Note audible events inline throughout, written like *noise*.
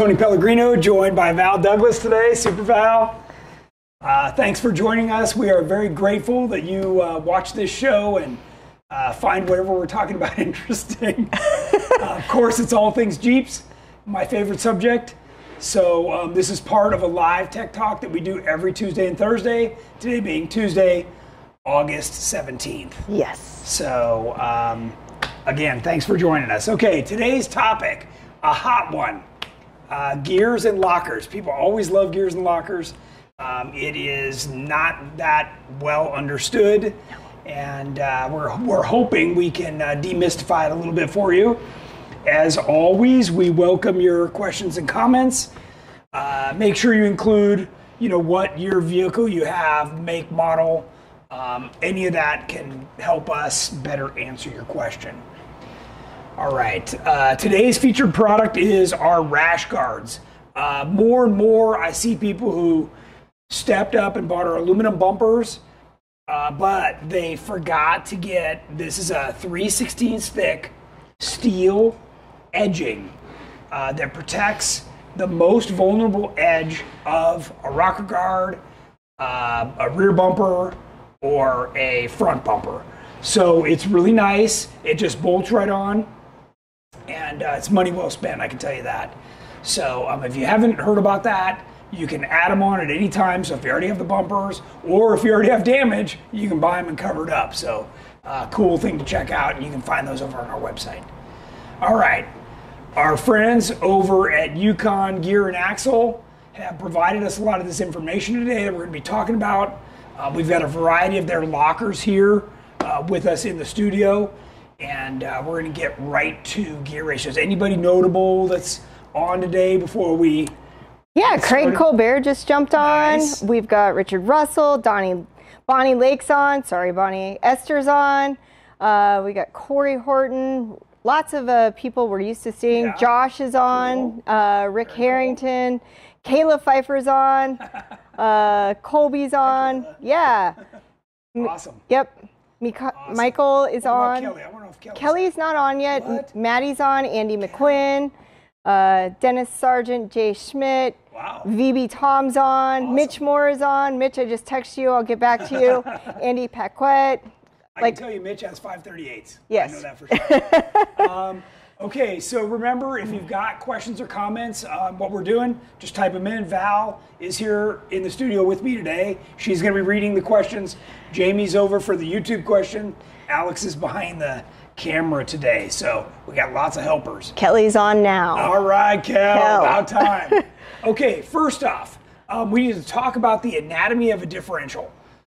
Tony Pellegrino, joined by Val Douglas today, Super Val. Uh, thanks for joining us. We are very grateful that you uh, watch this show and uh, find whatever we're talking about *laughs* interesting. Uh, of course, it's all things Jeeps, my favorite subject. So, um, this is part of a live tech talk that we do every Tuesday and Thursday, today being Tuesday, August 17th. Yes. So, um, again, thanks for joining us. Okay, today's topic, a hot one uh, gears and lockers. People always love gears and lockers. Um, it is not that well understood, and uh, we're, we're hoping we can uh, demystify it a little bit for you. As always, we welcome your questions and comments. Uh, make sure you include, you know, what your vehicle you have, make, model. Um, any of that can help us better answer your question. All right. Uh, today's featured product is our rash guards. Uh, more and more, I see people who stepped up and bought our aluminum bumpers, uh, but they forgot to get this is a 3 16 thick steel edging uh, that protects the most vulnerable edge of a rocker guard, uh, a rear bumper, or a front bumper. So it's really nice. It just bolts right on and uh, it's money well spent. I can tell you that. So um, if you haven't heard about that, you can add them on at any time. So if you already have the bumpers, or if you already have damage, you can buy them and cover it up. So uh, cool thing to check out, and you can find those over on our website. All right, our friends over at Yukon Gear and Axle have provided us a lot of this information today that we're going to be talking about. Uh, we've got a variety of their lockers here uh, with us in the studio and uh, we're going to get right to gear ratios. Anybody notable that's on today before we? Yeah, Craig Colbert just jumped on. Nice. We've got Richard Russell, Donnie, Bonnie Lake's on. Sorry, Bonnie. Esther's on. Uh, we got Corey Horton. Lots of uh, people we're used to seeing. Yeah. Josh is on. Uh, Rick Harrington. Kayla Pfeiffer's on. *laughs* uh, Colby's on. Yeah. *laughs* Awesome. Yep. Mika- Michael is on. Kelly? If Kelly's Kelly's not on yet. What? Maddie's on. Andy McQuinn, uh, Dennis Sargent, Jay Schmidt, Wow. VB Tom's on. Mitch Moore is on. Mitch, I just texted you. I'll get back to you. *laughs* Andy Paquette. I like- can tell you, Mitch has 538s. Yes. I know that for sure. *laughs* um, okay, so remember, if you've got questions or comments on what we're doing, just type them in. Val is here in the studio with me today. She's going to be reading the questions. Jamie's over for the YouTube question. Alex is behind the camera today, so we got lots of helpers. Kelly's on now. All right, Kel, Kel. about time. *laughs* okay, first off, um, we need to talk about the anatomy of a differential.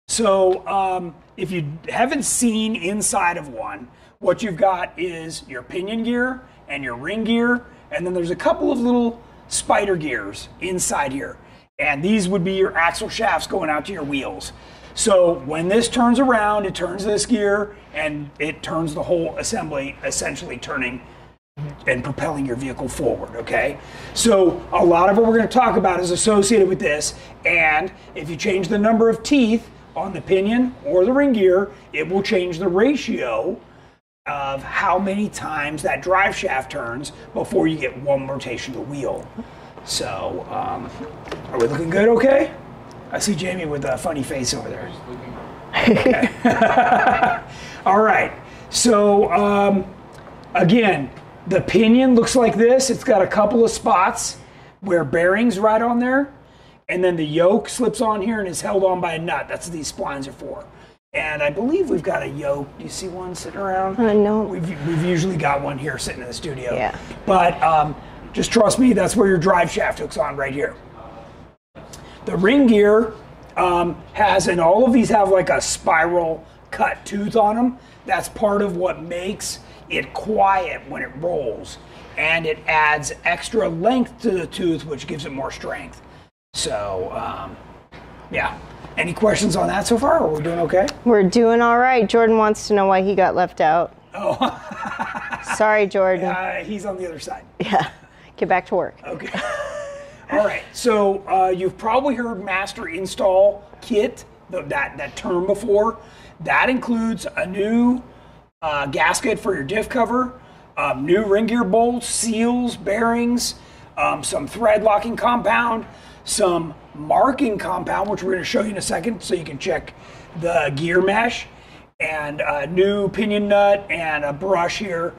So, um, if you haven't seen inside of one, what you've got is your pinion gear and your ring gear, and then there's a couple of little spider gears inside here. And these would be your axle shafts going out to your wheels. So when this turns around, it turns this gear and it turns the whole assembly, essentially turning and propelling your vehicle forward, okay? So a lot of what we're going to talk about is associated with this, and if you change the number of teeth on the pinion or the ring gear, it will change the ratio of how many times that drive shaft turns before you get one rotation of the wheel. So, um, are we looking good okay? I see Jamie with a funny face over there. *laughs* All right. So um, again, the pinion looks like this. It's got a couple of spots where bearings right on there, and then the yoke slips on here and is held on by a nut. That's what these splines are for. And I believe we've got a yoke. Do you see one sitting around? Uh, no. We've, we've usually got one here sitting in the studio. Yeah. But um, just trust me, that's where your drive shaft hooks on right here. The ring gear um, has, and all of these have like a spiral cut tooth on them. That's part of what makes it quiet when it rolls. And it adds extra length to the tooth, which gives it more strength. So, um, yeah. Any questions on that so far? Are we doing okay? We're doing all right. Jordan wants to know why he got left out. Oh, Sorry, *laughs* Jordan. uh, he's on the other side. Yeah. Get back to work. Okay. *laughs* All right. So uh, you've probably heard master install kit, the, that that term before. That includes a new uh, gasket for your diff cover, um, new ring gear bolts, seals, bearings, um, some thread locking compound, some marking compound, which we're going to show you in a second so you can check the gear mesh, and a new pinion nut and a brush here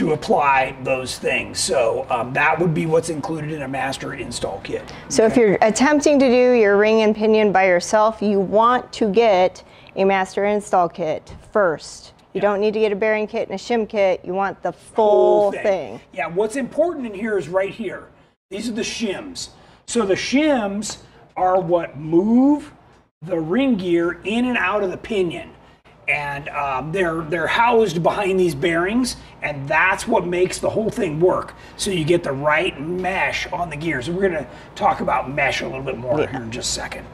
to apply those things. So um, that would be what's included in a master install kit. So if you're attempting to do your ring and pinion by yourself, you want to get a master install kit first. You don't need to get a bearing kit and a shim kit. You want the full Whole thing. Yeah, what's important in here is right here. These are the shims. So the shims are what move the ring gear in and out of the pinion. And um, they're they're housed behind these bearings, and that's what makes the whole thing work. So you get the right mesh on the gears. And we're going to talk about mesh a little bit more here in just a second.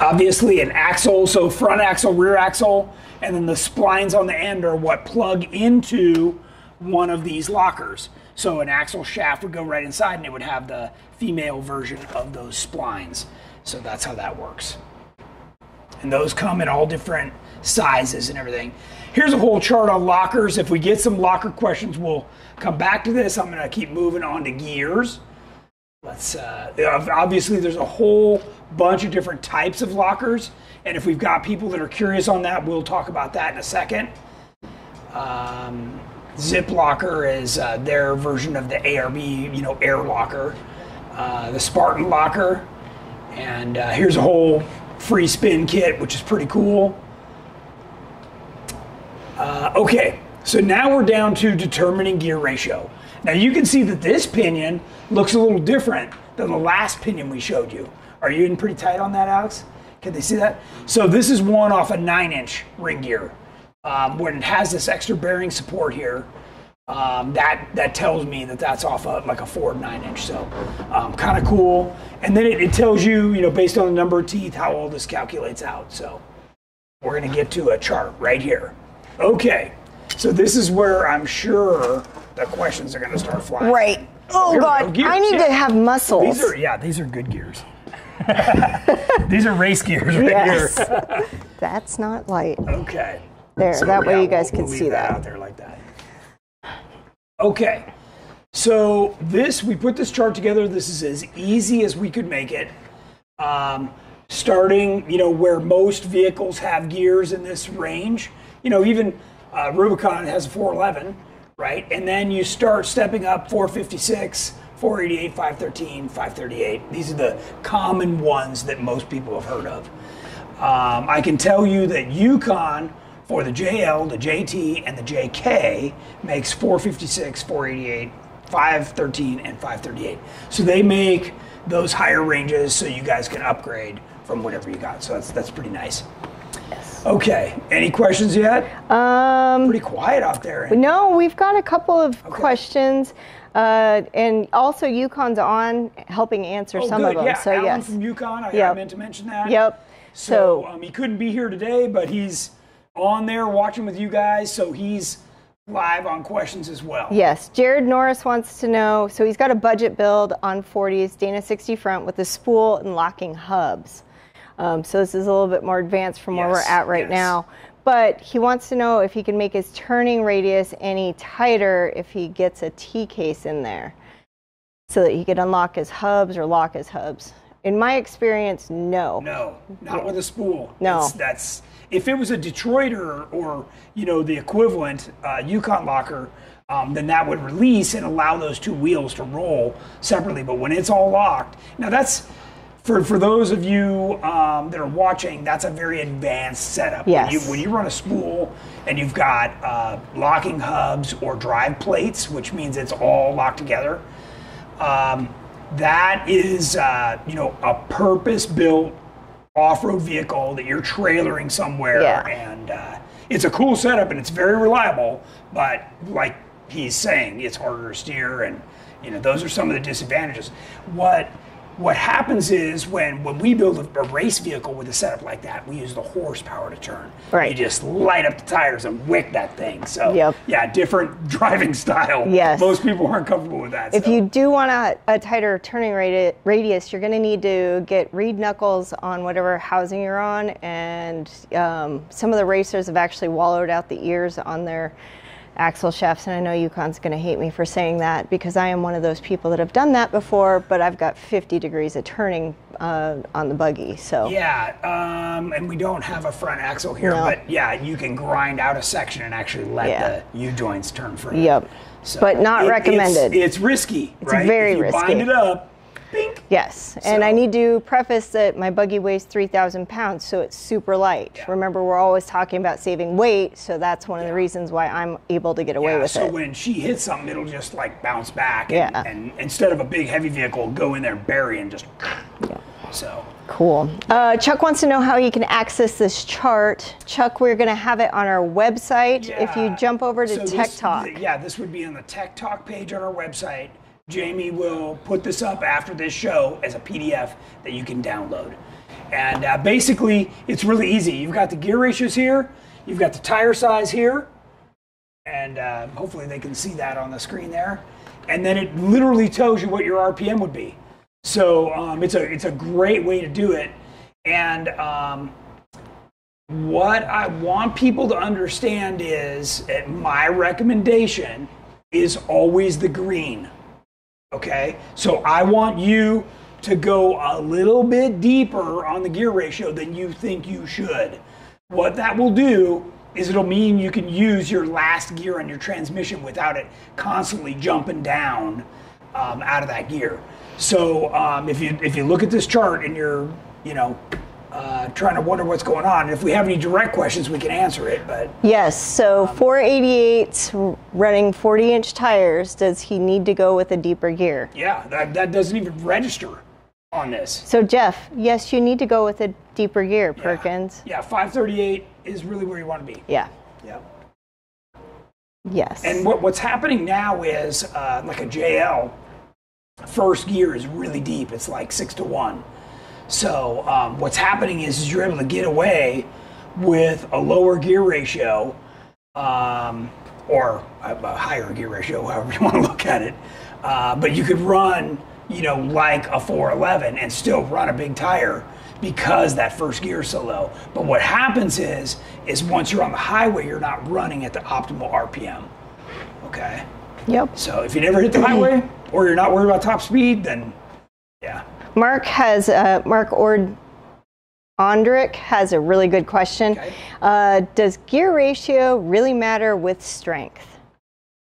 Obviously, an axle, so front axle, rear axle, and then the splines on the end are what plug into one of these lockers. So an axle shaft would go right inside and it would have the female version of those splines. So that's how that works. And those come in all different sizes and everything. Here's a whole chart on lockers. If we get some locker questions, we'll come back to this. I'm to keep moving on to gears. Let's uh, obviously there's a whole bunch of different types of lockers, and if we've got people that are curious on that, we'll talk about that in a second. Um, Zip Locker is uh, their version of the ARB, you know, air locker. Uh, the Spartan Locker, and uh, here's a whole free spin kit, which is pretty cool. Uh, okay, so now we're down to determining gear ratio. Now you can see that this pinion looks a little different than the last pinion we showed you. Are you in pretty tight on that, Alex? Can they see that? So this is one off a nine inch ring gear. Um, when it has this extra bearing support here, um, that that tells me that that's off of like a Ford nine inch. So um, kind of cool. And then it, it tells you, you know, based on the number of teeth, how all this calculates out. So we're going to get to a chart right here. Okay, so this is where I'm sure the questions are going to start flying. Right. Oh Here God, go. I need yeah. to have muscles. These are yeah, these are good gears. *laughs* these are race gears right yes. here. *laughs* That's not light. Okay. There, So, that way you guys we'll- can we'll see leave that. out there like that. Okay. So this we put this chart together. This is as easy as we could make it. Um, starting, you know, where most vehicles have gears in this range. You know, even uh, Rubicon has a 411, right? And then you start stepping up 456, 488, 513, 538. These are the common ones that most people have heard of. Um, I can tell you that Yukon for the JL, the JT, and the JK makes 456, 488, 513, and 538. So they make those higher ranges so you guys can upgrade from whatever you got. So that's that's pretty nice. Okay. Any questions yet? Um, Pretty quiet out there. no, we've got a couple of questions, uh, and also Yukon's on helping answer Oh, some good. of them. Yeah, so Alan yes. from Yukon. I, I Yep. meant to mention that. Yep. So, So- um, he couldn't be here today, but he's on there watching with you guys. So he's live on questions as well. Yes, Jared Norris wants to know. So he's got a budget build on 40s Dana 60 front with a spool and locking hubs. Um, so this is a little bit more advanced from where we're at right yes. now. But he wants to know if he can make his turning radius any tighter if he gets a T case in there, so that he could unlock his hubs or lock his hubs. In my experience, no. No, not with a spool. No. It's- that's if it was a Detroiter or you know the equivalent uh, Yukon locker, um, then that would release and allow those two wheels to roll separately. But when it's all locked, now that's for for those of you um, that are watching, that's a very advanced setup. When you, when you run a spool and you've got uh, locking hubs or drive plates, which means it's all locked together. Um, that is, uh, you know, a purpose-built off-road vehicle that you're trailering somewhere, Yeah. and uh, it's a cool setup and it's very reliable. But like he's saying, it's harder to steer, and you know, those are some of the disadvantages. What what happens is when when we build a, a race vehicle with a setup like that, we use the horsepower to turn. Right. You just light up the tires and wick that thing. So Yep. yeah, different *laughs* driving style. Yes. Most people aren't comfortable with that. If so. you do want a, a tighter turning radi- radius, you're going to need to get Reid knuckles on whatever housing you're on, and um, some of the racers have actually wallowed out the ears on their axle shafts, and I know Yukon's going to hate me for saying that because I am one of those people that have done that before, but I've got 50 degrees of turning uh, on the buggy. So Yeah, um, and we don't have a front axle here, No. but yeah, you can grind out a section and actually let Yeah. the U joints turn for Yep. So But not it's- recommended. It's, risky, It's right? very if you risky. bind it up, bink. Yes, and I need to preface that my buggy weighs 3,000 pounds, so it's super light. Yeah. Remember, we're always talking about saving weight, so that's one of the reasons why I'm able to get away Yeah, with so it. So when she hits something, it'll just like bounce back. Yeah. And, and instead of a big heavy vehicle, go in there, bury, and just. Yeah. So. Cool. Uh, Chuck wants to know how he can access this chart. Chuck, we're going to have it on our website. If you jump over to So Tech this- Talk. Yeah, this would be on the Tech Talk page on our website. Jamie will put this up after this show as a PDF that you can download. And uh, basically, it's really easy. You've got the gear ratios here, you've got the tire size here, and uh, hopefully they can see that on the screen there. And then it literally tells you what your RPM would be. So um, it's a it's a great way to do it. And um, what I want people to understand is my recommendation is always the green. Okay? So I want you to go a little bit deeper on the gear ratio than you think you should. What that will do is it'll mean you can use your last gear on your transmission without it constantly jumping down um, out of that gear. So um, if you if you look at this chart and you're you know uh, trying to wonder what's going on, if we have any direct questions, we can answer it. But Yes, so 488 running 40 inch tires, does he need to go with a deeper gear? yeah, that, that doesn't even register on this. So, Jeff, yes, you need to go with a deeper gear, Perkins. Yeah, 538 is really where you want to be. Yeah. Yeah. Yes. And what, what's happening now is uh, like a JL, first gear is really deep. It's like six to one. So um, what's happening is, is you're able to get away with a lower gear ratio um, or a, a higher gear ratio, however *laughs* you want to look at it. Uh, but you could run, you know, like a 411 and still run a big tire because that first gear is so low. But what happens is, is once you're on the highway, you're not running at the optimal RPM. Okay. yep. So if you never hit the highway *clears throat* or you're not worried about top speed, then yeah. Mark has, uh, Mark Ord. Ondrick has a really good question. Okay. Uh, does gear ratio really matter with strength?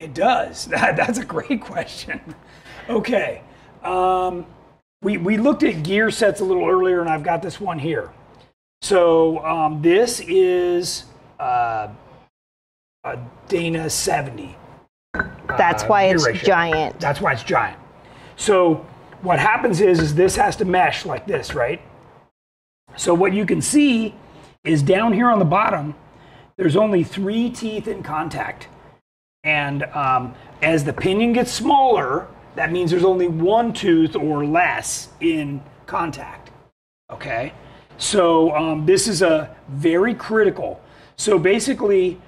It does. *laughs* That, that's a great question. Okay. Um, we, we looked at gear sets a little earlier, and I've got this one here. So um, this is uh, a Dana 70. That's uh, why it's ratio. giant. That's why it's giant. So what happens is, is this has to mesh like this, right? So what you can see is down here on the bottom, there's only three teeth in contact. And um, as the pinion gets smaller, that means there's only one tooth or less in contact. Okay? So um, this is a very critical. So basically,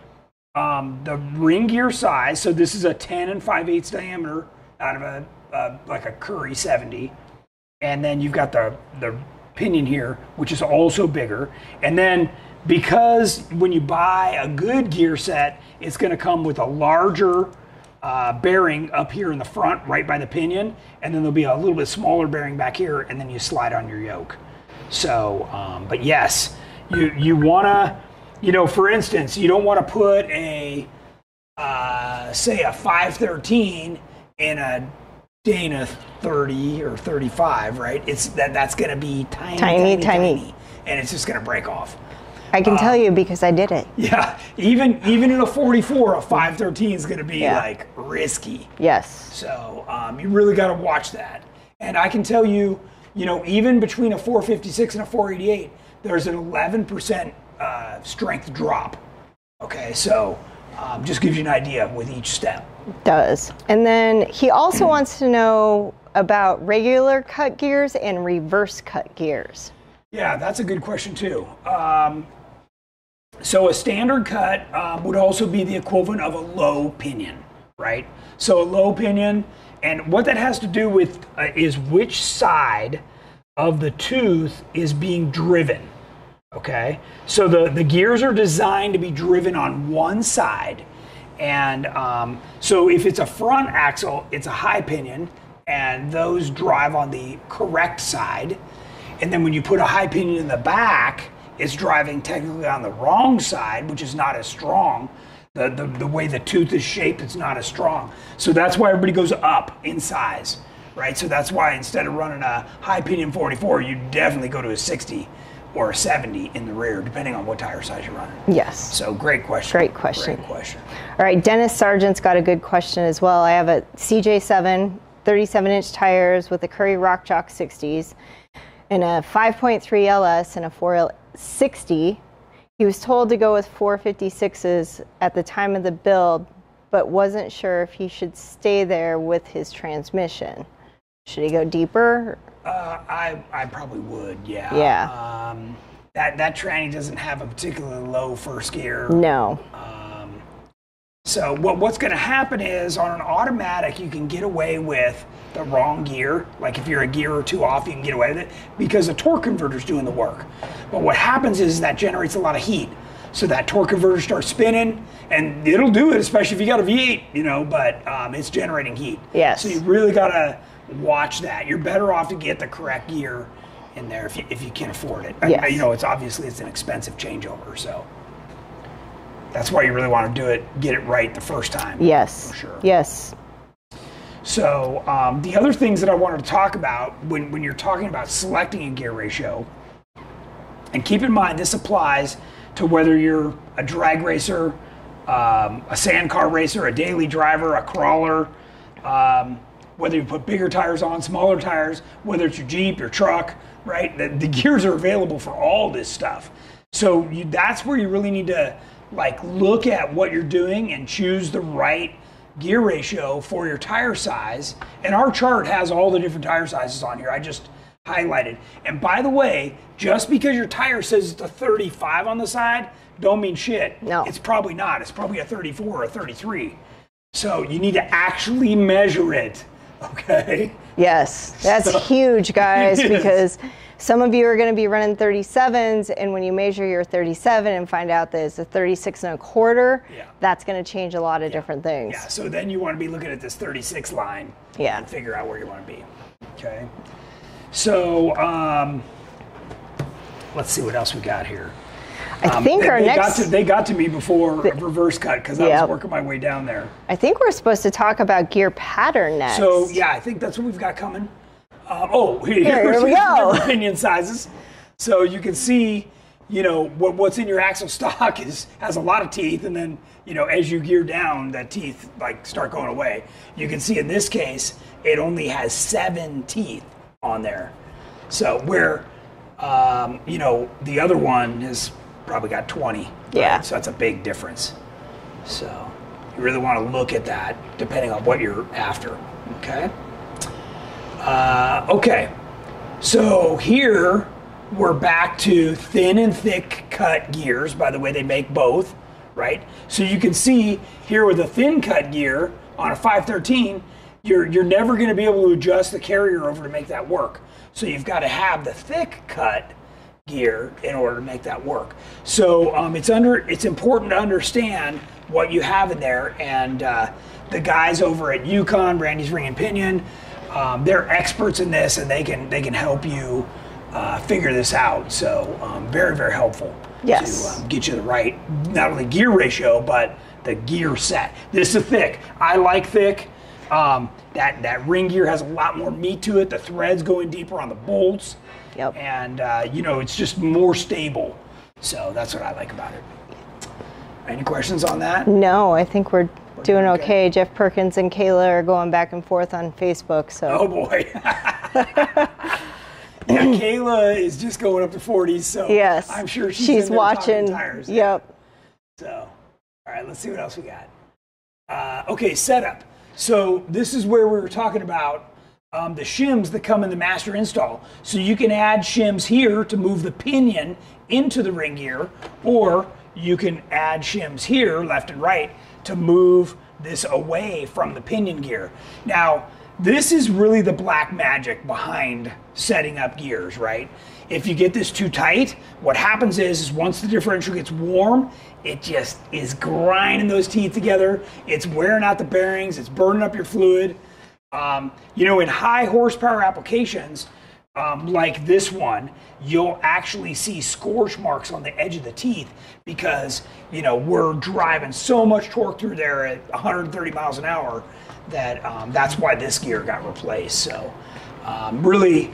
um, the ring gear size, so this is a 10 and 5 eighths diameter out of a, uh, like a Currie 70. And then you've got the, the pinion here, which is also bigger. And then because when you buy a good gear set, it's going to come with a larger uh, bearing up here in the front, right by the pinion, and then there'll be a little bit smaller bearing back here, and then you slide on your yoke. So, um, but yes, you you want to, you know, for instance, you don't want to put a, uh, say a 513 in a Dana 30 or 35, right? It's that that's going to be tiny, Tiny, tiny, tiny. tiny, and it's just going to break off. I Uh, can tell you because I did it. Yeah, even even in a 44, a 513 is going to be Yeah. like risky. Yes. So um, you really got to watch that. And I can tell you, you know, even between a 456 and a 488, there's an 11% uh, strength drop. Okay, so um, just gives you an idea with each step. Does. And then he also wants to know about regular cut gears and reverse cut gears. Yeah, that's a good question too. Um, so a standard cut um, would also be the equivalent of a low pinion, right? So a low pinion, and what that has to do with uh, is which side of the tooth is being driven. Okay, so the the gears are designed to be driven on one side, And um, so if it's a front axle, it's a high pinion, and those drive on the correct side. And then when you put a high pinion in the back, it's driving technically on the wrong side, which is not as strong. The, the, the way the tooth is shaped, it's not as strong. So that's why everybody goes up in size, right? So that's why instead of running a high pinion 44, you definitely go to a 60 or a 70 in the rear, depending on what tire size you're running. Yes. So great question. Great question. Great question. All right, Dennis Sargent's got a good question as well. I have a CJ7, 37 inch tires with a Currie RockJock 60s and a 5.3 LS and a 4L60. He was told to go with 456s at the time of the build, but wasn't sure if he should stay there with his transmission. Should he go deeper? Uh, I I probably would. Yeah. Yeah. Um, that that tranny doesn't have a particularly low first gear. No. Um, so what what's going to happen is on an automatic you can get away with the wrong gear. Like if you're a gear or two off, you can get away with it because the torque converter's doing the work. But what happens is that generates a lot of heat. So that torque converter starts spinning, and it'll do it, especially if you got a V8, you know. But um, it's generating heat. Yes. So you really gotta watch that. You're better off to get the correct gear in there if you, if you can afford it. I- you know, it's obviously it's an expensive changeover, so that's why you really want to do it, get it right the first time. Yes. For sure. Yes. So um, the other things that I wanted to talk about when, when you're talking about selecting a gear ratio, and keep in mind this applies to whether you're a drag racer, um, a sand car racer, a daily driver, a crawler, um, whether you put bigger tires on, smaller tires, whether it's your Jeep, your truck, right? The, the gears are available for all this stuff. So you, that's where you really need to like look at what you're doing and choose the right gear ratio for your tire size. And our chart has all the different tire sizes on here. I just highlighted. And by the way, just because your tire says it's a 35 on the side, don't mean shit. No. It's probably not. It's probably a 34 or a 33. So you need to actually measure it. Okay. Yes, that's So- huge, guys, *laughs* is. because some of you are going to be running 37s, and when you measure your 37 and find out that it's a 36 and a quarter, Yeah. that's going to change a lot of different things. Yeah. So then you want to be looking at this 36 line. Yeah. And figure out where you want to be. Okay. So um, let's see what else we got here. I Um, think they, our they next, got to they got to me before reverse cut because I Yeah. was working my way down there. I think we're supposed to talk about gear pattern next. So yeah, I think that's what we've got coming. Um, oh, *laughs* here, here here's we go. different pinion sizes. So you can see, you know, what, what's in your axle stock is has a lot of teeth, and then you know as you gear down, that teeth like start going away. You can see in this case, it only has seven teeth on there. So where, um, you know, the other one has probably got twenty. right? Yeah. So that's a big difference. So you really want to look at that depending on what you're after. Okay. Uh, okay. So here we're back to thin and thick cut gears. By the way, they make both, right? So you can see here with a thin cut gear on a 513, you're you're never going to be able to adjust the carrier over to make that work. So you've got to have the thick cut gear in order to make that work. So um, it's under it's important to understand what you have in there, and uh, the guys over at Yukon, Randy's Ring and Pinion, um, they're experts in this, and they can they can help you uh, figure this out. So um, very very helpful Yes. to um, get you the right not only gear ratio but the gear set. This is thick. I like thick. Um, that that ring gear has a lot more meat to it. The threads going deeper on the bolts Yep. and uh, you know it's just more stable. So that's what I like about it. Any questions on that? no, I think we're doing okay. okay. Jeff Perkins and Kayla are going back and forth on Facebook, so Oh boy. *laughs* *laughs* yeah, Kayla is just going up to 40s, so yes, I'm sure she's, in there talking watching. tires. Yep. So, all right, let's see what else we got. Uh, okay, setup. So this is where we were talking about um, the shims that come in the master install. So you can add shims here to move the pinion into the ring gear, or you can add shims here, left and right, to move this away from the pinion gear. Now, this is really the black magic behind setting up gears, right? If you get this too tight, what happens is, is once the differential gets warm, it just is grinding those teeth together. It's wearing out the bearings. It's burning up your fluid. Um, you know, in high horsepower applications, um, like this one, you'll actually see scorch marks on the edge of the teeth because, you know, we're driving so much torque through there at 130 miles an hour that um, that's why this gear got replaced. So, um, really,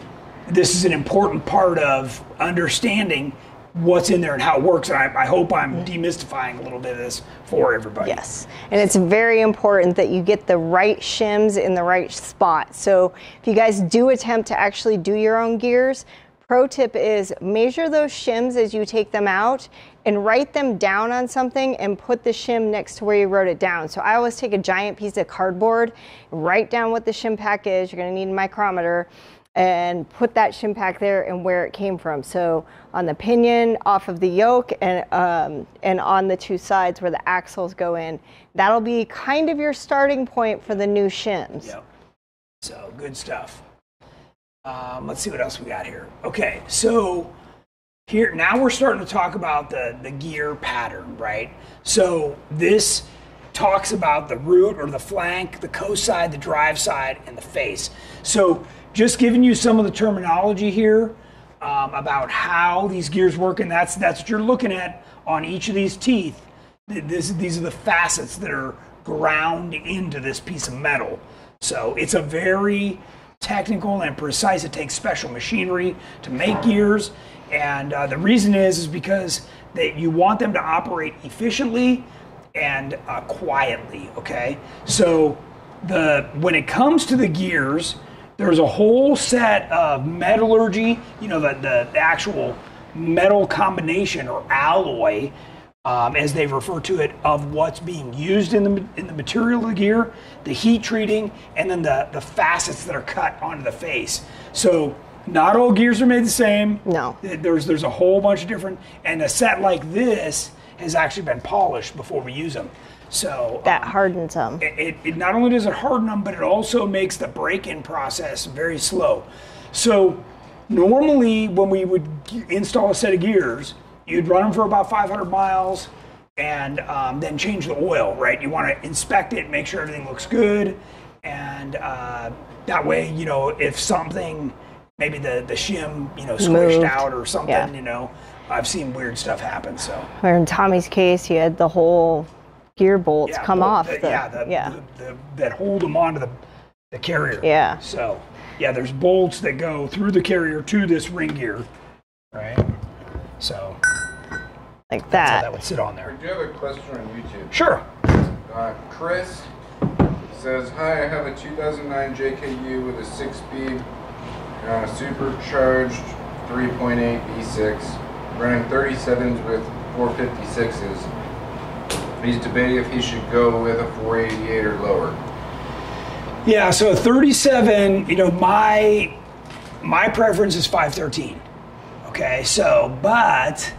this is an important part of understanding what's in there and how it works. And I, I, hope I'm demystifying a little bit of this for everybody. Yes. And it's very important that you get the right shims in the right spot. So if you guys do attempt to actually do your own gears, pro tip is measure those shims as you take them out and write them down on something and put the shim next to where you wrote it down. So I always take a giant piece of cardboard, write down what the shim pack is. You're going to need a micrometer and put that shim pack there and where it came from. So on the pinion, off of the yoke, and um, and on the two sides where the axles go in. That'll be kind of your starting point for the new shims. Yep. So good stuff. Um, let's see what else we got here. Okay, so here now we're starting to talk about the the gear pattern, right? So this talks about the root or the flank, the coast side, the drive side, and the face. So just giving you some of the terminology here um, about how these gears work, and that's that's what you're looking at on each of these teeth. This, these are the facets that are ground into this piece of metal. So it's a very technical and precise. It takes special machinery to make gears, and uh, the reason is is because that you want them to operate efficiently and uh, quietly. Okay, so the when it comes to the gears there's a whole set of metallurgy, you know, the, the, the actual metal combination or alloy, um, as they refer to it, of what's being used in the, in the material of the gear, the heat treating, and then the, the facets that are cut onto the face. So not all gears are made the same. No. There's, there's a whole bunch of different, and a set like this has actually been polished before we use them. So that um, hardens them. It, it, it, not only does it harden them, but it also makes the break-in process very slow. So normally, when we would install a set of gears, you'd run them for about 500 miles, and um, then change the oil. Right? You want to inspect it, make sure everything looks good, and uh, that way, you know, if something, maybe the the shim, you know, squished Moved. out or something, yeah. you know. I've seen weird stuff happen. So, or in Tommy's case, he had the whole gear bolts yeah, come off. The, the, yeah, the, yeah. The, that hold them onto the, the carrier. Yeah. So, yeah, there's bolts that go through the carrier to this ring gear, right? So, like that. that would sit on there. We do have a question on YouTube. Sure. Uh, Chris says, "Hi, I have a 2009 JKU with a six-speed uh, supercharged 3.8 V6, running 37s with 456s." He's debating if he should go with a 488 or lower. Yeah, so 37, you know, my my preference is 513. Okay, so but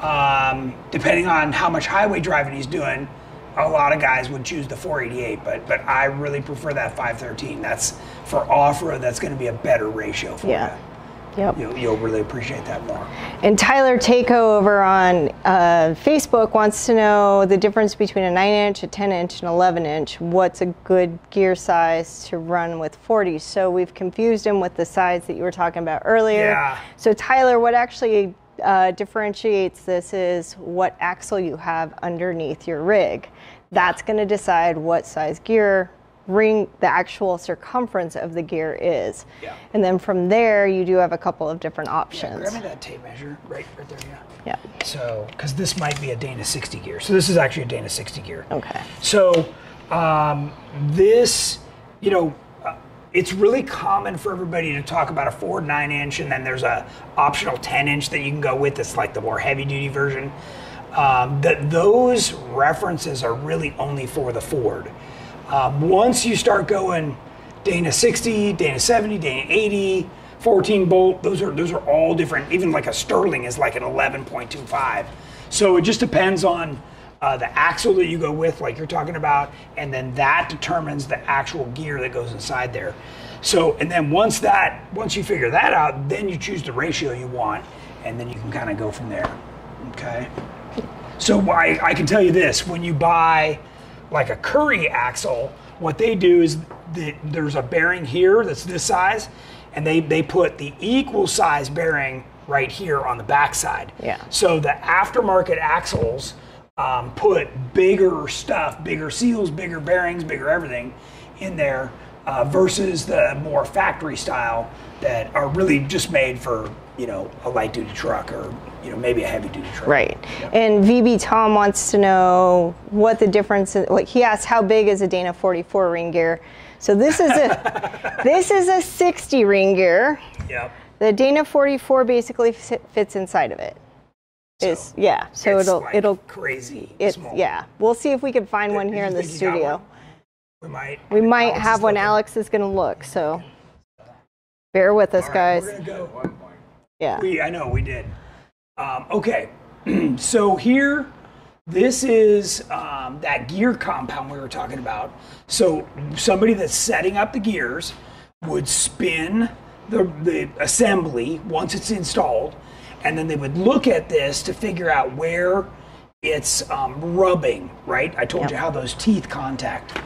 um, depending on how much highway driving he's doing, a lot of guys would choose the 488, but but I really prefer that 513. That's for off road. That's going to be a better ratio for yeah. you. Yep. You'll, you'll, really appreciate that more. And Tyler Taco over on uh, Facebook wants to know the difference between a 9 inch, a 10 inch, and 11 inch. What's a good gear size to run with 40? So we've confused him with the size that you were talking about earlier. Yeah. So, Tyler, what actually uh, differentiates this is what axle you have underneath your rig. That's going to decide what size gear ring the actual circumference of the gear is. Yeah. And then from there, you do have a couple of different options. Yeah, grab me that tape measure right, right there. Yeah. Yeah. So, because this might be a Dana 60 gear. So this is actually a Dana 60 gear. Okay. So um, this, you know, uh, it's really common for everybody to talk about a Ford 9 inch, and then there's a optional 10 inch that you can go with. That's like the more heavy duty version. Um, that those references are really only for the Ford. Um, once you start going Dana 60, Dana 70, Dana 80, 14 bolt, those are those are all different. Even like a Sterling is like an 11.25. So it just depends on uh, the axle that you go with, like you're talking about, and then that determines the actual gear that goes inside there. So, and then once that, once you figure that out, then you choose the ratio you want, and then you can kind of go from there. Okay. So I, I can tell you this: when you buy like a Currie axle, what they do is the, there's a bearing here that's this size, and they they put the equal size bearing right here on the backside. Yeah. So the aftermarket axles um, put bigger stuff, bigger seals, bigger bearings, bigger everything in there uh, versus the more factory style that are really just made for you know a light duty truck or you know maybe a heavy duty truck. Right. And VB Tom wants to know what the difference is. Like he asked, how big is a Dana 44 ring gear? So this is a *laughs* this is a 60 ring gear. Yep. The Dana 44 basically fits inside of it. So, yeah. So it'll like it'll crazy it's small. yeah. We'll see if we can find one here in the think you got studio. We might. We might Alex have one. Alex is gonna look. So bear with us, right, guys. Yeah. We, I know we did. Um, okay, *clears throat* so here, this is um, that gear compound we were talking about. So somebody that's setting up the gears would spin the, the assembly once it's installed, and then they would look at this to figure out where it's um, rubbing. Right? I told Yep. you how those teeth contact.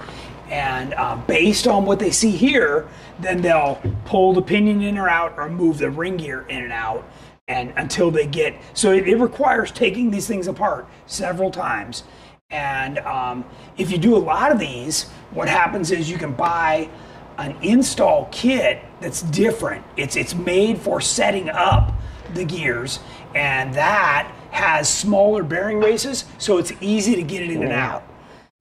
And uh, based on what they see here, then they'll pull the pinion in or out or move the ring gear in and out and until they get so it, it requires taking these things apart several times. And um, if you do a lot of these what happens is you can buy an install kit that's different. It's it's made for setting up the gears and that has smaller bearing races so it's easy to get it in and out.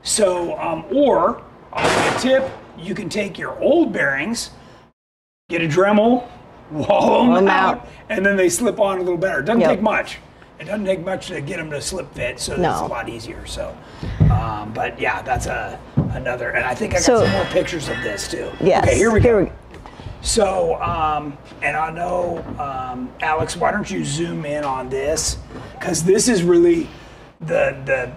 So, um, or I'll give you a tip: you can take your old bearings, get a Dremel, wall them, out, out. and then they slip on a little better. It doesn't Yep. take much. It doesn't take much to get them to slip fit, so it's No. a lot easier. So, um, but yeah, that's a another. And I think I got So- some more pictures of this too. Yes. Okay, here we go. go. So, um, and I know, um, Alex, why don't you zoom in on this? Because this is really the, the,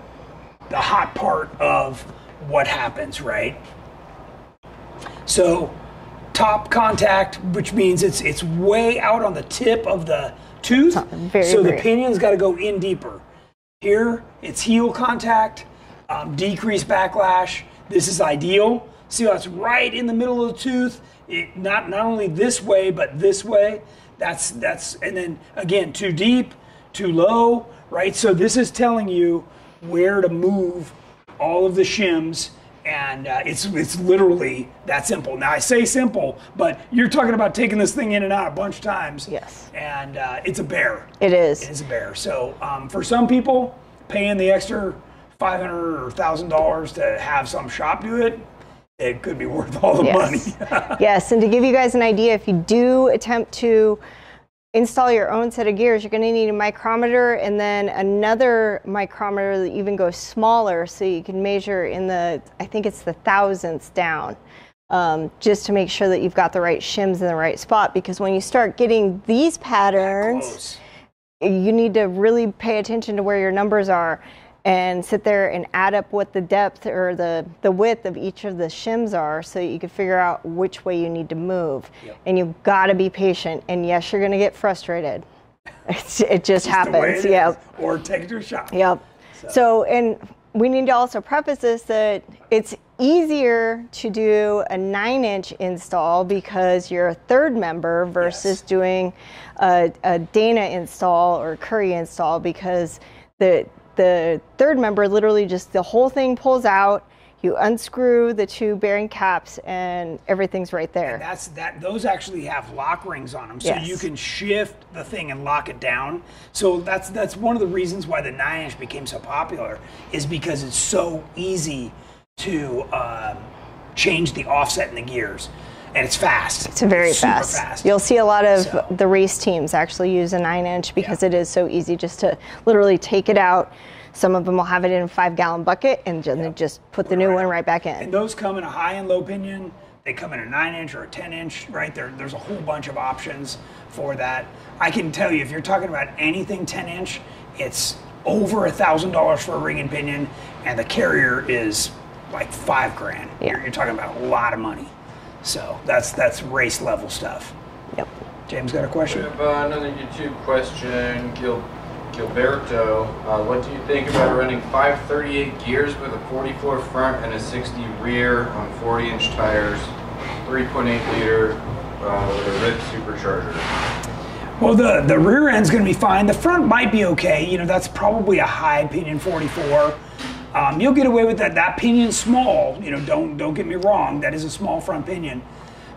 the hot part of what happens, right? So, top contact, which means it's it's way out on the tip of the tooth. very, so the pinion's got to go in deeper. Here, it's heel contact, um, decrease backlash. This is ideal. See how it's right in the middle of the tooth. It, not not only this way, but this way. That's that's and then again too deep, too low, right? So this is telling you where to move all of the shims, and uh, it's it's literally that simple. Now I say simple, but you're talking about taking this thing in and out a bunch of times. Yes. And uh, it's a bear. It is. It is a bear. So um, for some people, paying the extra five hundred or thousand dollars to have some shop do it, it could be worth all the Yes. money. *laughs* yes, and to give you guys an idea, if you do attempt to install your own set of gears, you're going to need a micrometer and then another micrometer that even goes smaller so you can measure in the, I think it's the thousandths down. Um, just to make sure that you've got the right shims in the right spot because when you start getting these patterns you need to really pay attention to where your numbers are and sit there and add up what the depth or the, the width of each of the shims are so you can figure out which way you need to move. Yep. And you've got to be patient. And yes, you're going to get frustrated. It's, it just Just happens. Yeah. Or take it to a shop. Yep. So, and we need to also preface this that it's easier to do a nine inch install because you're a third member versus Yes. doing a, a Dana install or Currie install because the the third member literally just the whole thing pulls out. You unscrew the two bearing caps and everything's right there. That's that. Those actually have lock rings on them, so Yes. you can shift the thing and lock it down. So that's that's one of the reasons why the nine inch became so popular is because it's so easy to um, change the offset in the gears, and it's fast. It's very fast. fast. You'll see a lot of So- the race teams actually use a nine inch because Yeah. it is so easy just to literally take it out. Some of them will have it in a five gallon bucket and then Yep. just put the new one right back in. And those come in a high and low pinion. They come in a nine inch or a 10 inch, right? There, there's a whole bunch of options for that. I can tell you, if you're talking about anything 10 inch, it's over a thousand dollars for a ring and pinion, and the carrier is like five grand. Yeah. You're, you're talking about a lot of money. So that's that's race level stuff. Yep. James got a We question. have uh, another YouTube question. Gil, Gilberto, uh, what do you think about running 538 gears with a 44 front and a 60 rear on 40 inch tires, 3.8 liter uh, with a Ripp supercharger? Well, the, the rear end's going to be fine. The front might be okay. You know, that's probably a high pinion 44. Um, you'll get away with that. That pinion's small. You know, don't don't get me wrong. That is a small front pinion.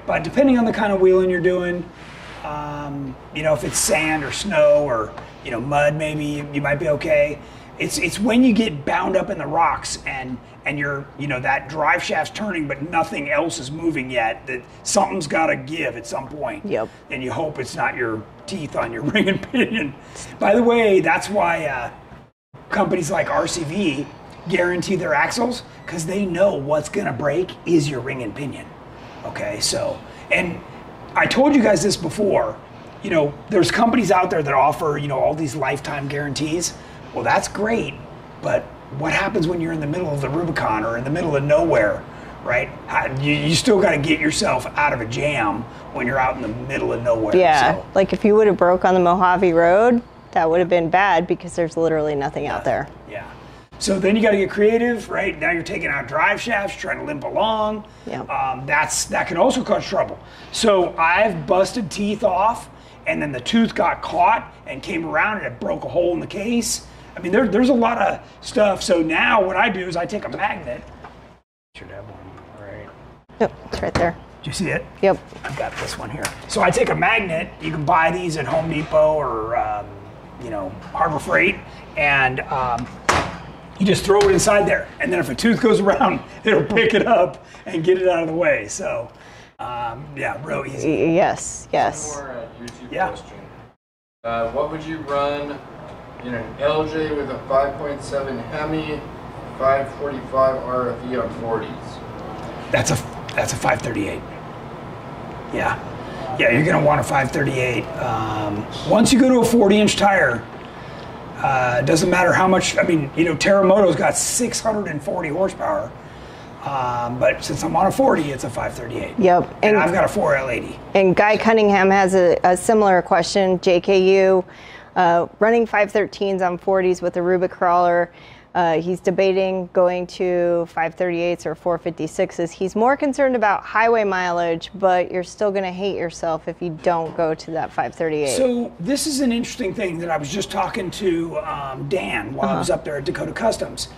But depending on the kind of wheeling you're doing, um, you know, if it's sand or snow or you know mud, maybe you, you might be okay. It's it's when you get bound up in the rocks and and you're you know that drive shaft's turning, but nothing else is moving yet. That something's got to give at some point. Yep. And you hope it's not your teeth on your *laughs* ring and pinion. By the way, that's why uh, companies like RCV guarantee their axles because they know what's going to break is your ring and pinion. Okay, so, and I told you guys this before, you know, there's companies out there that offer, you know, all these lifetime guarantees. Well, that's great, but what happens when you're in the middle of the Rubicon or in the middle of nowhere, right? You, you still got to get yourself out of a jam when you're out in the middle of nowhere. Yeah. So, Like if you would have broke on the Mojave Road, that would have been bad because there's literally nothing out there. Yeah. So then you got to get creative, right? Now you're taking out drive shafts, trying to limp along. Yeah. Um, that's that can also cause trouble. So I've busted teeth off, and then the tooth got caught and came around and it broke a hole in the case. I mean, there, there's a lot of stuff. So now what I do is I take a magnet. Should have one, right? Yep, it's right there. Do you see it? Yep. I've got this one here. So I take a magnet. You can buy these at Home Depot or um, you know Harbor Freight, and um, you just throw it inside there. And then if a tooth goes around, *laughs* it'll pick it up and get it out of the way. So um, yeah, real easy. Yes, yes. One more uh, YouTube Yeah. question. Uh, what would you run in an LJ with a 5.7 Hemi, 545 RFE on 40s? That's a that's a 538. Yeah, yeah. You're gonna want a 538. Um, once you go to a 40 inch tire, uh, it doesn't matter how much. I mean, you know, Terremoto's got 640 horsepower. Um, but since I'm on a 40, it's a 538. Yep. And, And- I've got a 4L80. And Guy Cunningham has a, a similar question. JKU, uh, running 513s on 40s with a Rubik crawler. Uh, he's debating going to 538s or 456s. He's more concerned about highway mileage, but you're still going to hate yourself if you don't go to that 538. So this is an interesting thing that I was just talking to um, Dan while I was up there at Dakota Customs.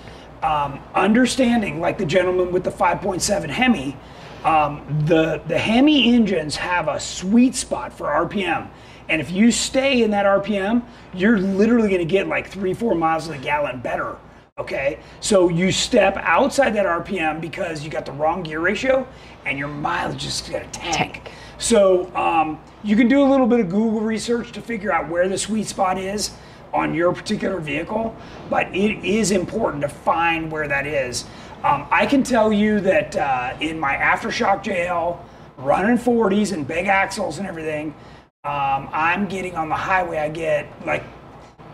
Um, understanding, like the gentleman with the 5.7 Hemi, um, the the Hemi engines have a sweet spot for RPM, and if you stay in that RPM, you're literally going to get like three, four miles the gallon better. Okay, so you step outside that RPM because you got the wrong gear ratio, and your mileage just got a tank. Tank. So um, you can do a little bit of Google research to figure out where the sweet spot is on your particular vehicle, but it is important to find where that is. Um, I can tell you that uh, in my aftershock JL, running 40s and big axles and everything, um, I'm getting on the highway. I get like,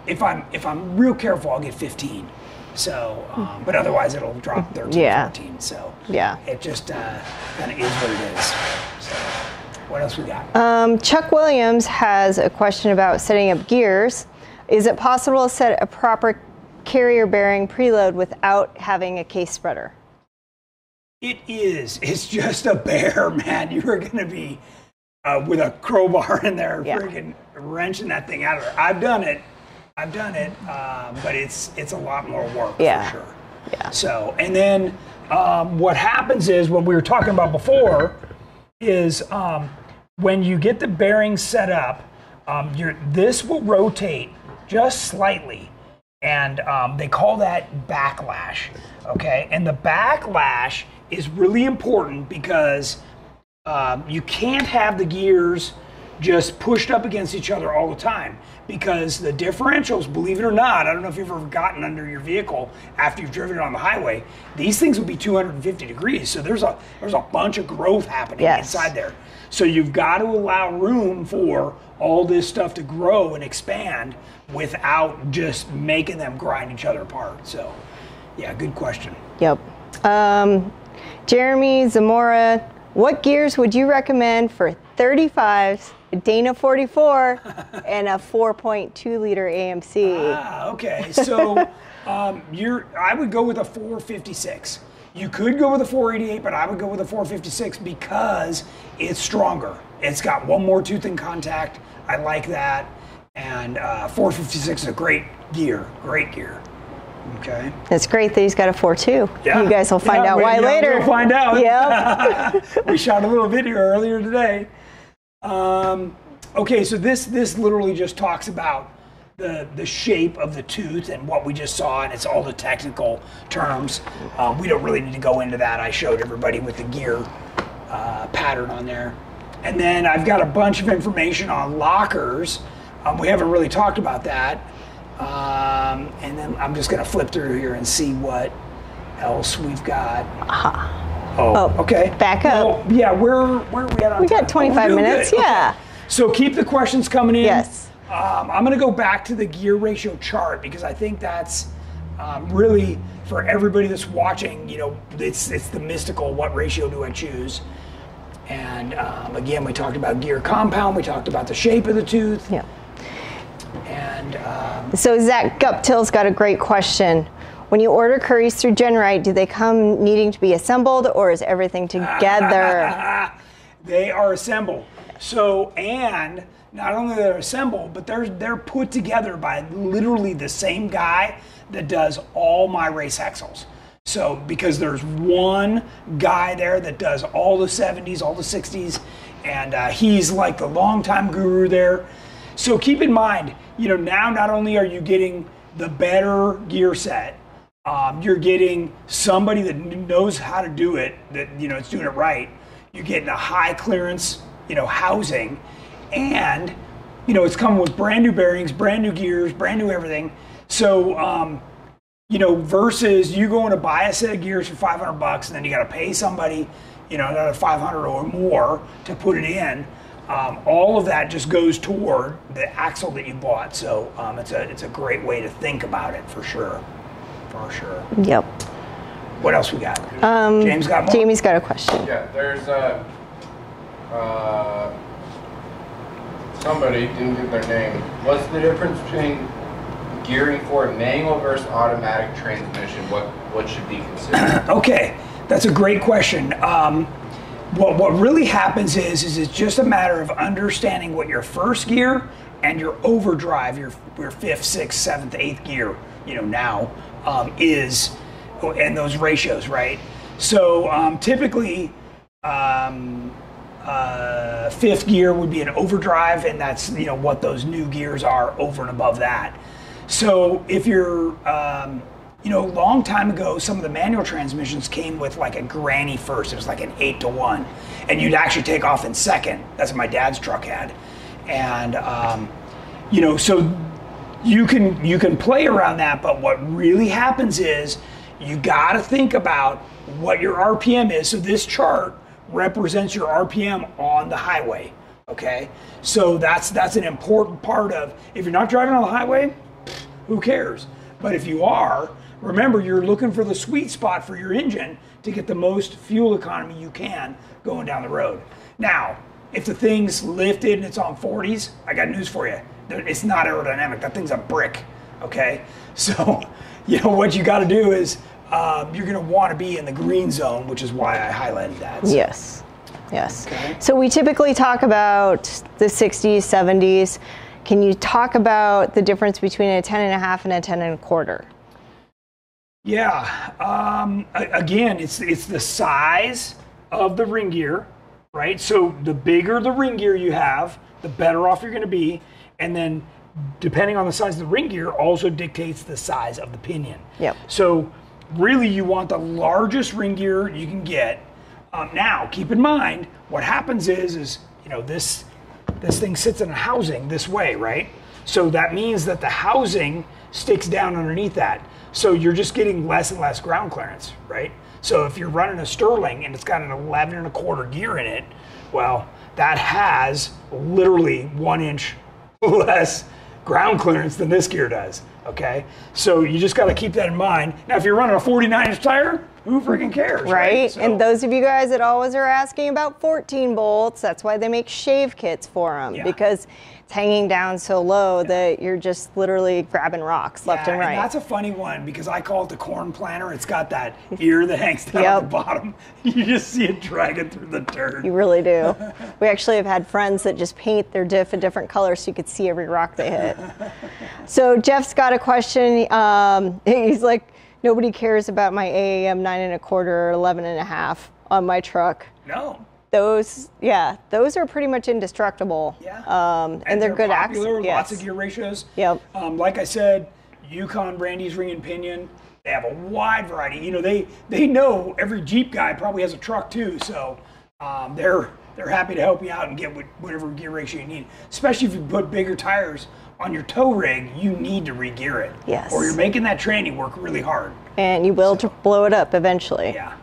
if I'm if I'm real careful, I'll get 15. So, um, but otherwise it'll drop 13, Yeah. 14. So Yeah. it just uh, kind of is what it is. So, what else we got? Um, Chuck Williams has a question about setting up gears. Is it possible to set a proper carrier bearing preload without having a case spreader? It is. It's just a bear, *laughs* man. You are going to be uh, with a crowbar in there, Yeah. freaking wrenching that thing out of there. I've done it. I've done it, uh, but it's it's a lot more work Yeah. for sure. Yeah. So, and then um, what happens is what we were talking about before is um, when you get the bearings set up, um, your this will rotate just slightly, and um, they call that backlash. Okay, and the backlash is really important because um, you can't have the gears just pushed up against each other all the time because the differentials, believe it or not, I don't know if you've ever gotten under your vehicle after you've driven it on the highway. These things will be 250 degrees, so there's a there's a bunch of growth happening Yes. inside there. So you've got to allow room for all this stuff to grow and expand without just making them grind each other apart. So, yeah, good question. Yep. Um, Jeremy Zamora, what gears would you recommend for 35s, Dana 44, *laughs* and a 4.2 liter AMC? Ah, okay. So *laughs* um, you're, I would go with a 456. You could go with a 488, but I would go with a 456 because it's stronger. It's got one more tooth in contact. I like that. And uh, 456 is a great gear. Great gear. Okay. It's great that he's got a 4.2. Yeah. You guys will find Yeah, out we- why yeah, later. We'll find out. Yep. *laughs* *laughs* we shot a little video earlier today. Um, okay, so this this literally just talks about the the shape of the tooth and what we just saw, and it's all the technical terms. Um, we don't really need to go into that. I showed everybody with the gear uh, pattern on there, and then I've got a bunch of information on lockers. Um, we haven't really talked about that, um, and then I'm just going to flip through here and see what else we've got. Oh, Oh, okay. back up. Well, yeah, where where are we at on We got 25 we're minutes, good. Okay. yeah. So keep the questions coming in. Yes. Um, I'm going to go back to the gear ratio chart because I think that's um, really for everybody that's watching. You know, it's it's the mystical. What ratio do I choose? And um, again, we talked about gear compound. We talked about the shape of the tooth. Yeah. And um, So Zach Guptill's got a great question. When you order Curries through GenRight, do they come needing to be assembled or is everything together? *laughs* they are assembled. So and not only they're assembled, but they're they're put together by literally the same guy that does all my race axles. So because there's one guy there that does all the 70s, all the 60s, and uh, he's like the longtime guru there. So keep in mind, you know, now not only are you getting the better gear set, um, you're getting somebody that knows how to do it, that you know, it's doing it right. You're getting a high clearance, you know, housing, and you know, it's coming with brand new bearings, brand new gears, brand new everything. So, um, you know, versus you going to buy a set of gears for 500 bucks and then you got to pay somebody, you know, another 500 or more to put it in. Um, all of that just goes toward the axle that you bought. So um, it's a it's a great way to think about it for sure, for sure. Yep. What else we got? James got more. Jamie's got a question. Yeah, there's uh, uh, somebody didn't give their name. What's the difference between gearing for a manual versus automatic transmission? What what should be considered? *clears throat* Okay, that's a great question. Um, what what really happens is is it's just a matter of understanding what your first gear and your overdrive, your your fifth, sixth, seventh, eighth gear, you know now um, is, and those ratios, right? So um, typically. Um, uh, fifth gear would be an overdrive, and that's you know what those new gears are over and above that. So if you're, um, you know, a long time ago, some of the manual transmissions came with like a granny first. It was like an eight to one, and you'd actually take off in second. That's what my dad's truck had, and um, you know, so you can you can play around that. But what really happens is you got to think about what your RPM is. So this chart represents your RPM on the highway. Okay, so that's that's an important part of. If you're not driving on the highway, who cares? But if you are, remember you're looking for the sweet spot for your engine to get the most fuel economy you can going down the road. Now, if the thing's lifted and it's on 40s, I got news for you. It's not aerodynamic. That thing's a brick. Okay, *laughs* so you know what you got to do is um, you're going to want to be in the green zone, which is why I highlighted that. So- Yes. Yes. Okay. So we typically talk about the 60s, 70s. Can you talk about the difference between a 10 and a half and a 10 and a quarter? Yeah. Um, again, it's it's the size of the ring gear, right? So the bigger the ring gear you have, the better off you're going to be, and then depending on the size of the ring gear, also dictates the size of the pinion. Yep. So really, you want the largest ring gear you can get. Um, now, keep in mind what happens is is you know this this thing sits in a housing this way, right? So that means that the housing sticks down underneath that. So you're just getting less and less ground clearance, right? So if you're running a Sterling and it's got an 11 and a quarter gear in it, well, that has literally one inch *laughs* less ground clearance than this gear does. Okay, so you just got to keep that in mind. Now, if you're running a 49 inch tire, who freaking cares, Right. So- And those of you guys that always are asking about 14 bolts, that's why they make shave kits for them Yeah. because hanging down so low that you're just literally grabbing rocks left Yeah, and right. that's a funny one because I call it the corn planter. It's got that *laughs* ear that hangs down at the bottom. *laughs* You just see it dragging through the dirt. You really do. *laughs* we actually have had friends that just paint their diff a different color so you could see every rock they hit. so Jeff's got a question. Um, he's like, nobody cares about my AAM nine and a quarter or 11 and a half on my truck. no. Those, yeah, those are pretty much indestructible. Yeah. Um, and, they're, good popular, access. Lots of gear ratios. Yep. Um, like I said, Yukon, Randy's Ring and Pinion. They have a wide variety. You know, they they know every Jeep guy probably has a truck too, so um, they're they're happy to help you out and get whatever gear ratio you need. Especially if you put bigger tires on your tow rig, you need to re-gear it. Yes. Or you're making that tranny work really hard. And you will to blow it up eventually. Yeah.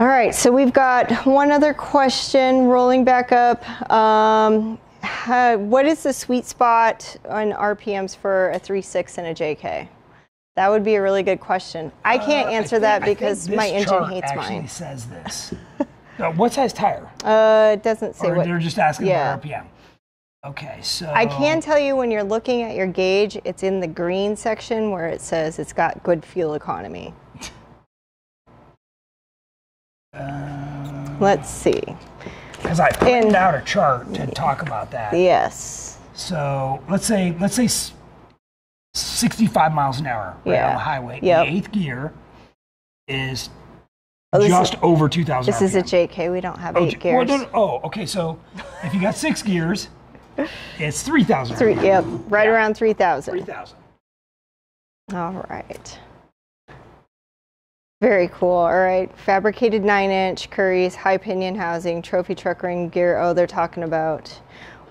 All right, so we've got one other question rolling back up. Um, ha- what is the sweet spot on RPMs for a 3.6 and a JK? That would be a really good question. I can't Uh, I answer think- that I think because this my engine hates actually mine. says this. *laughs* Uh, what size tire? Uh, it doesn't say Or what. they're just asking yeah. about RPM. Okay, so I can tell you when you're looking at your gauge, it's in the green section where it says it's got good fuel economy. Let's see. because I printed out a chart to talk about that. Yes. So let's say let's say 65 miles an hour right Yeah. on the highway. Yep. The eighth gear is Oh, just is- over 2,000. This is a JK. We don't have Oh, eight j- gears. no, oh, okay. So if you got six gears, it's 3,000. Three, yep, right Yeah. around 3,000. 3,000. All right. Very cool. All right. Fabricated nine inch Currie's high pinion housing, trophy truck ring gear. Oh, they're talking about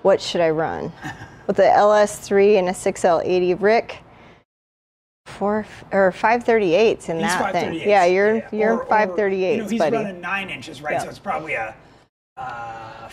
what should I run? *laughs* With the LS3 and a 6L80 Rick. Four or 538s in He's that thing. Yeah, you're yeah. you're Or- or, 538s, You know, he's buddy. running nine inches, right? Yeah. So it's probably a uh,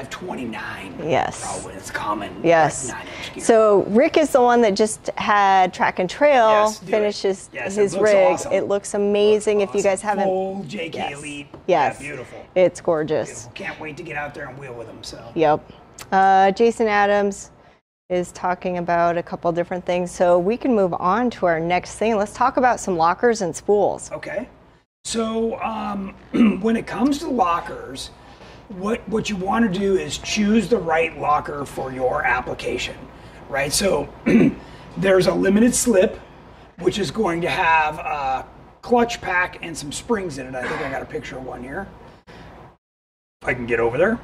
529. Yes. It's common. Yes. nine inch gear. So Rick is the one that just had track and trail Yes, do it. finish his, Yes, it looks rig. awesome. It looks amazing. If you guys haven't, Full JK Yes. Elite. Yes. Yeah, beautiful. it's gorgeous. Beautiful. Can't wait to get out there and wheel with him. So. Yep. Uh, Jason Adams is talking about a couple different things. So we can move on to our next thing. Let's talk about some lockers and spools. Okay. So um, *clears throat* when it comes to lockers, what what you want to do is choose the right locker for your application, right? So *clears throat* there's a limited slip, which is going to have a clutch pack and some springs in it. I think I got a picture of one here. If I can get over there.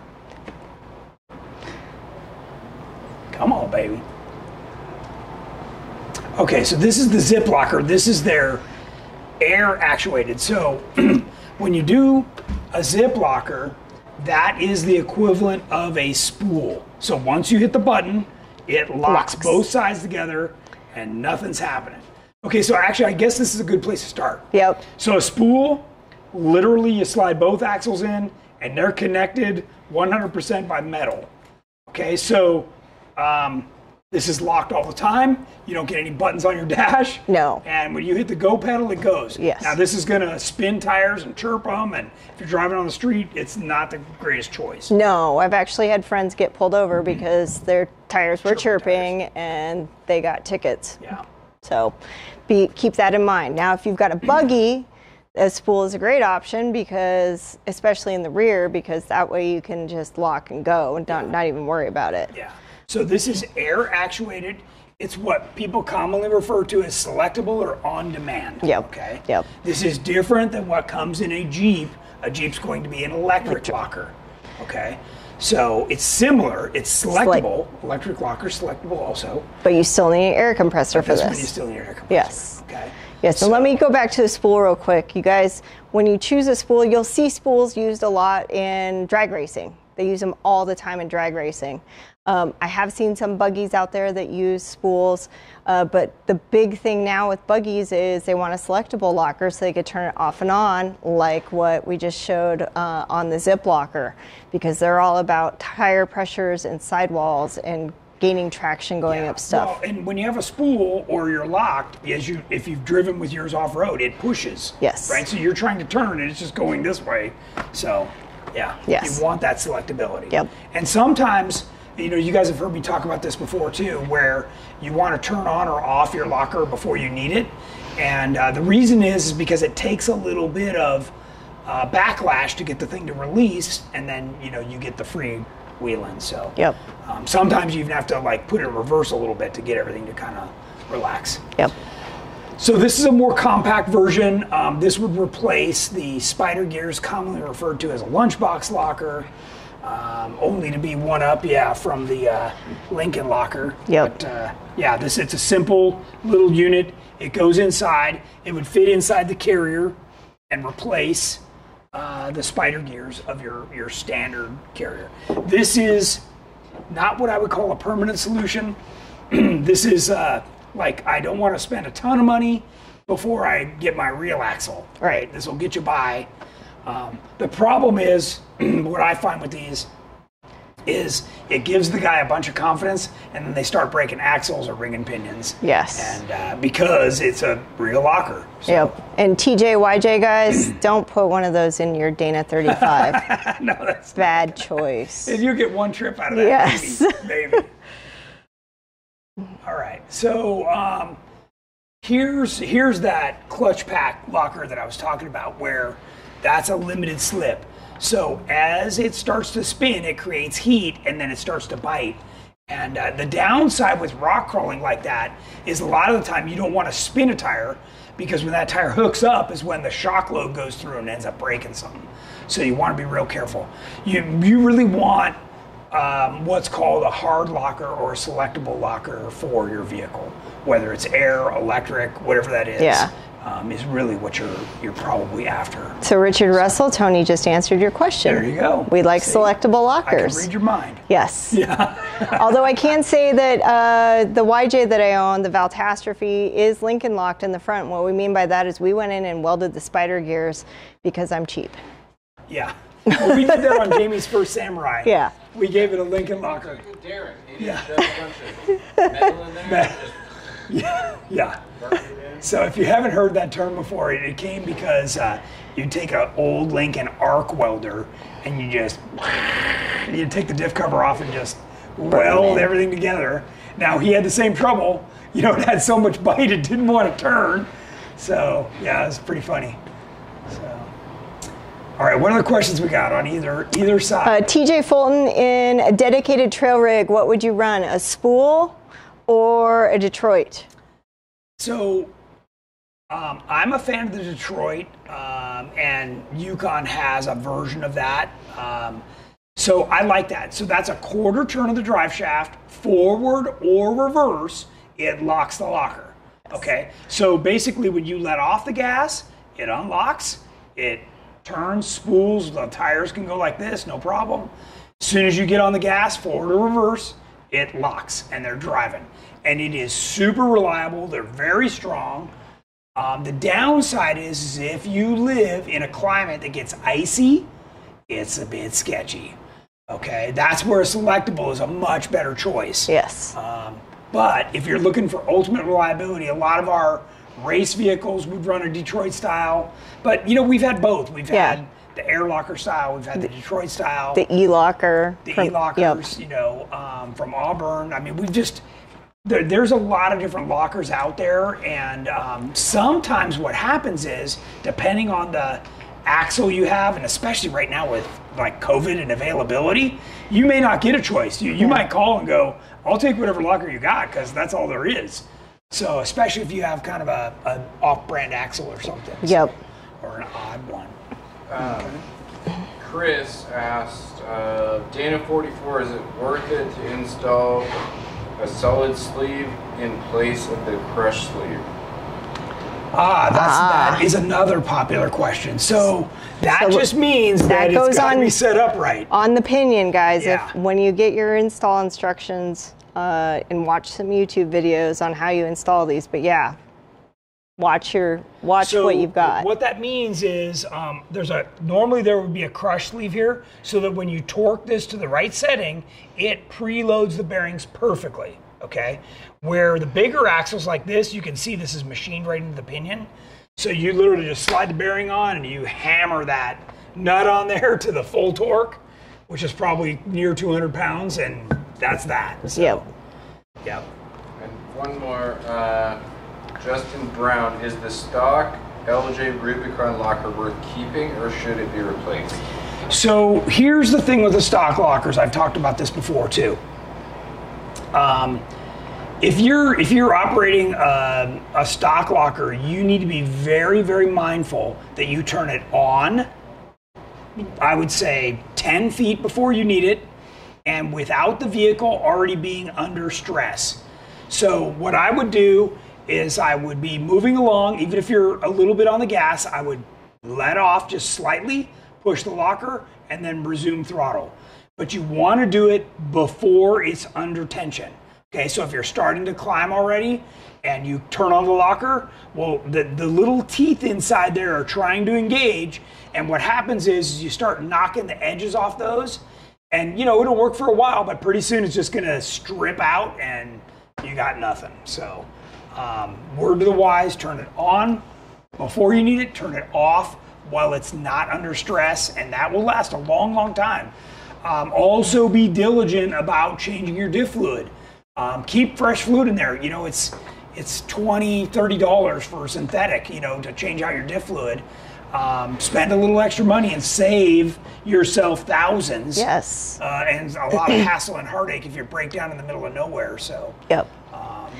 Come on, baby. Okay, so this is the zip locker. This is their air actuated. So *clears throat* when you do a zip locker, that is the equivalent of a spool. So once you hit the button, it locks, Locks. both sides together and nothing's happening. Okay, so actually, I guess this is a good place to start. Yep. So a spool, literally, you slide both axles in, and they're connected 100% by metal. Okay, so um, this is locked all the time. You don't get any buttons on your dash. No. And when you hit the go pedal, it goes. Yes. Now this is gonna spin tires and chirp them, and if you're driving on the street, it's not the greatest choice. No, I've actually had friends get pulled over because their tires were Chirping chirping and they got tickets. Yeah. So be, keep that in mind. Now, if you've got a *clears throat* buggy, a spool is a great option because, especially in the rear, because that way you can just lock and go and not, not even worry about it. Yeah. So this is air actuated. It's what people commonly refer to as selectable or on demand. Yep. Okay. Yep. This is different than what comes in a Jeep. A Jeep's going to be an electric locker. Okay. So it's similar. It's selectable. Electric locker selectable also. But you still need an air compressor for This one you still need an air compressor. Yes. Okay. Yes, so let me go back to the spool real quick. You guys, when you choose a spool, you'll see spools used a lot in drag racing They use them all the time in drag racing. Um, I have seen some buggies out there that use spools, uh, but the big thing now with buggies is they want a selectable locker so they could turn it off and on, like what we just showed uh, on the zip locker, because they're all about tire pressures and sidewalls and gaining traction going Yeah. up stuff. Well, and when you have a spool or you're locked, as you if you've driven with yours off road, it pushes. Yes. Right. So you're trying to turn and it's just going this way. So, yeah. Yes. You want that selectability. Yep. And sometimes, you know, you guys have heard me talk about this before too, where you want to turn on or off your locker before you need it, and uh, the reason is, is because it takes a little bit of uh, backlash to get the thing to release, and then you know you get the free wheeling. So. Yep. Um, sometimes you even have to like put it in reverse a little bit to get everything to kind of relax. Yep. So this is a more compact version. Um, this would replace the spider gears commonly referred to as a lunchbox locker, um, only to be one up, yeah, from the uh, Lincoln locker. Yep. But, uh, yeah, this it's a simple little unit. It goes inside. It would fit inside the carrier and replace uh, the spider gears of your your standard carrier. This is not what I would call a permanent solution. *clears throat* this is uh, like I don't want to spend a ton of money before I get my real axle. Right. This will get you by. Um, the problem is *clears throat* what I find with these is it gives the guy a bunch of confidence, and then they start breaking axles or ringing pinions. Yes. And uh, because it's a real locker. So, Yep. And TJ, YJ guys, *clears throat* don't put one of those in your Dana 35. *laughs* no, that's Bad *laughs* choice. And you get one trip out of that. Yes. Maybe. maybe. All right. So um, here's here's that clutch pack locker that I was talking about, where that's a limited slip. So as it starts to spin, it creates heat, and then it starts to bite. And uh, the downside with rock crawling like that is a lot of the time you don't want to spin a tire because when that tire hooks up is when the shock load goes through and ends up breaking something. So you want to be real careful. You you really want um, what's called a hard locker or a selectable locker for your vehicle, whether it's air, electric, whatever that is. Yeah. Um, is really what you're you're probably after. So Richard Russell, Tony just answered your question. There you go. We like See? selectable I can lockers. read your mind. Yes. *laughs* Yeah. *laughs* Although I can say that uh, the YJ that I own, the Valtastrophe, is Lincoln locked in the front. What we mean by that is we went in and welded the spider gears because I'm cheap. Yeah. Well, we did that on Jamie's first Samurai. *laughs* Yeah. We gave it a Lincoln locker. Darren, he Yeah. just a bunch of metal in there. and Yeah. Just burnt it in. So if you haven't heard that term before, it, it came because uh, you take an old Lincoln arc welder and you just *laughs* you take the diff cover off and just weld everything together. Now he had the same trouble. *laughs* You know, it had so much bite it didn't want to turn. So yeah, it's pretty funny. So. All right, what other questions we got on either either Uh, side? TJ Fulton in a dedicated trail rig, what would you run? A spool or a Detroit? So, um, I'm a fan of the Detroit, um, and Yukon has a version of that. Um, so I like that. So that's a quarter turn of the drive shaft, forward or reverse. It locks the locker. Okay. So basically, when you let off the gas, it unlocks. It turns, spools. The tires can go like this, no problem. As soon as you get on the gas, forward or reverse, it locks, and they're driving. And it is super reliable. They're very strong. Um, the downside is, is if you live in a climate that gets icy, it's a bit sketchy. Okay, that's where a selectable is a much better choice. Yes. Um, but if you're looking for ultimate reliability, a lot of our race vehicles would run a Detroit style. But you know, we've had both. We've Yeah. had the air locker style. We've had the Detroit style The e-locker. the e-lockers, you know, um, from Auburn. I mean, we've just there, there's a lot of different lockers out there, and um, sometimes what happens is, depending on the axle you have, and especially right now with like COVID and availability, you may not get a choice. You, you might call and go, "I'll take whatever locker you got," because that's all there is. So, especially if you have kind of a, a off-brand axle or something. Yep. Or an odd one. Chris asked, uh, Dana 44, is it worth it to install a solid sleeve in place of the crush sleeve? Ah, that's that is another popular question. So that So just means that, that it's goes got to on- be set up right. On the pinion, guys, Yeah. if when you get your install instructions uh, and watch some YouTube videos on how you install these, but yeah, watch your watch So what you've got. What that means is um, there's a normally there would be a crush sleeve here, so that when you torque this to the right setting, it preloads the bearings perfectly. Okay, where the bigger axles like this, you can see this is machined right into the pinion. So you literally just slide the bearing on and you hammer that nut on there *laughs* to the full torque, which is probably near 200 pounds, and that's that. So, Yep. Yep. And one more, uh, Justin Brown, is the stock LJ Rubicon locker worth keeping or should it be replaced? So here's the thing with the stock lockers. I've talked about this before too. Um, if you're if you're operating a, a stock locker, you need to be very very mindful that you turn it on. I would say 10 feet before you need it, and without the vehicle already being under stress. So what I would do is I would be moving along, even if you're a little bit on the gas, I would let off just slightly, push the locker, and then resume throttle. But you want to do it before it's under tension. Okay, so if you're starting to climb already and you turn on the locker, well, the, the little teeth inside there are trying to engage. And what happens is, is you start knocking the edges off those. And, you know, it'll work for a while, but pretty soon it's just going to strip out and you got nothing. So, um, word to the wise turn it on before you need it, turn it off while it's not under stress, and that will last a long, long time. Um, also, be diligent about changing your diff fluid. Um, keep fresh fluid in there. You know, it's it's 20 30 dollars for synthetic. You know, to change out your diff fluid. Um, spend a little extra money and save yourself thousands. yes. Uh, and a lot of hassle and heartache if you break down in the middle of nowhere. So, Yep.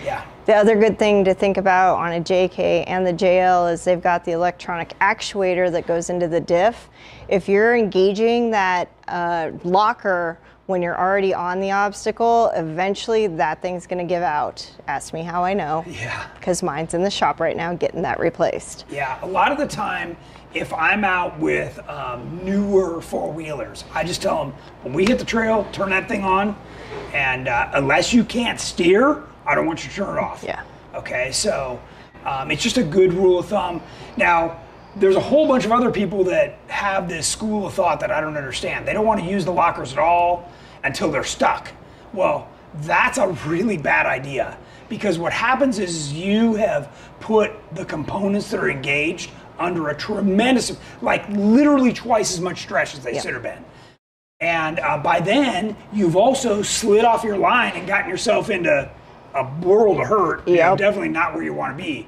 Yeah. The other good thing to think about on a JK and the JL is they've got the electronic actuator that goes into the diff. If you're engaging that uh, locker when you're already on the obstacle, eventually that thing's going to give out. Ask me how I know. Yeah. Because mine's in the shop right now getting that replaced. Yeah, a lot of the time, if I'm out with um, newer four wheelers, I just tell them when we hit the trail, turn that thing on, and uh, unless you can't steer, I don't want you to turn it off. Yeah. Okay, so um, it's just a good rule of thumb. Now, there's a whole bunch of other people that have this school of thought that I don't understand. They don't want to use the lockers at all until they're stuck. Well, that's a really bad idea because what happens is you have put the components that are engaged under a tremendous, like literally twice as much stress as they Yeah. should have been. And uh, by then, you've also slid off your line and gotten yourself into a world of hurt. You know, definitely not where you want to be.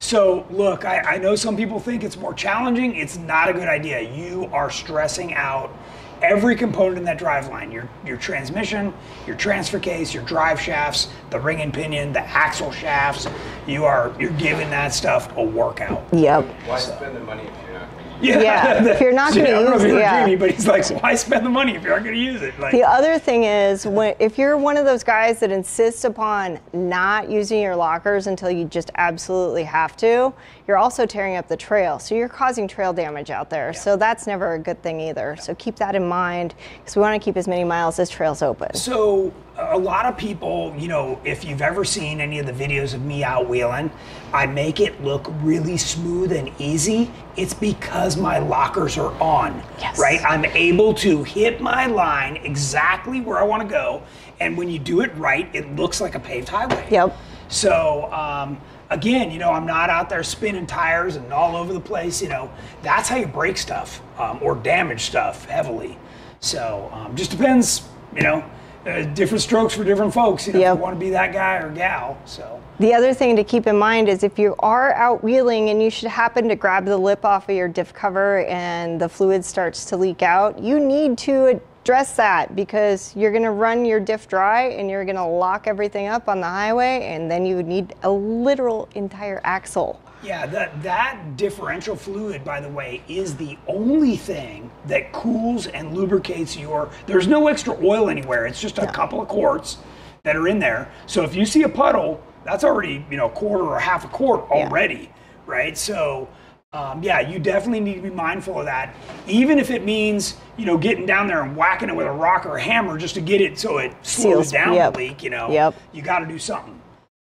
So, look, I, I know some people think it's more challenging. It's not a good idea. You are stressing out every component in that drive line your, your transmission, your transfer case, your drive shafts, the ring and pinion, the axle shafts. You are you're giving that stuff a workout. Yep. Why spend the money if? Yeah, *laughs* if you're not So, don't know use it, yeah. dreamy, but he's like, why spend the money if you're not going to use it? Like, The other thing is, when, if you're one of those guys that insists upon not using your lockers until you just absolutely have to, you're also tearing up the trail. So you're causing trail damage out there. So that's never a good thing either. So keep that in mind because we want to keep as many miles as trails open. So a lot of people, you know, if you've ever seen any of the videos of me out wheeling, I make it look really smooth and easy. It's because my lockers are on. Yes. Right? I'm able to hit my line exactly where I want to go. And when you do it right, it looks like a paved highway. Yep. So um, again, you know, I'm not out there spinning tires and all over the place. You know, that's how you break stuff um, or damage stuff heavily. So um, just depends. You know, uh, different strokes for different folks. You know, Yep. you want to be that guy or gal. So The other thing to keep in mind is if you are out wheeling and you should happen to grab the lip off of your diff cover and the fluid starts to leak out, you need to address that because you're going to run your diff dry and you're going to lock everything up on the highway and then you would need a literal entire axle. yeah, that that differential fluid, by the way, is the only thing that cools and lubricates your. There's no extra oil anywhere. It's just a couple of quarts that are in there. So if you see a puddle, that's already you know a quarter or half a quart Yeah. already. right? So, um, yeah, you definitely need to be mindful of that. Even if it means, you know, getting down there and whacking it with a rock or a hammer just to get it so it slows Seals, down yep. the leak, you know, Yep. you got to do something.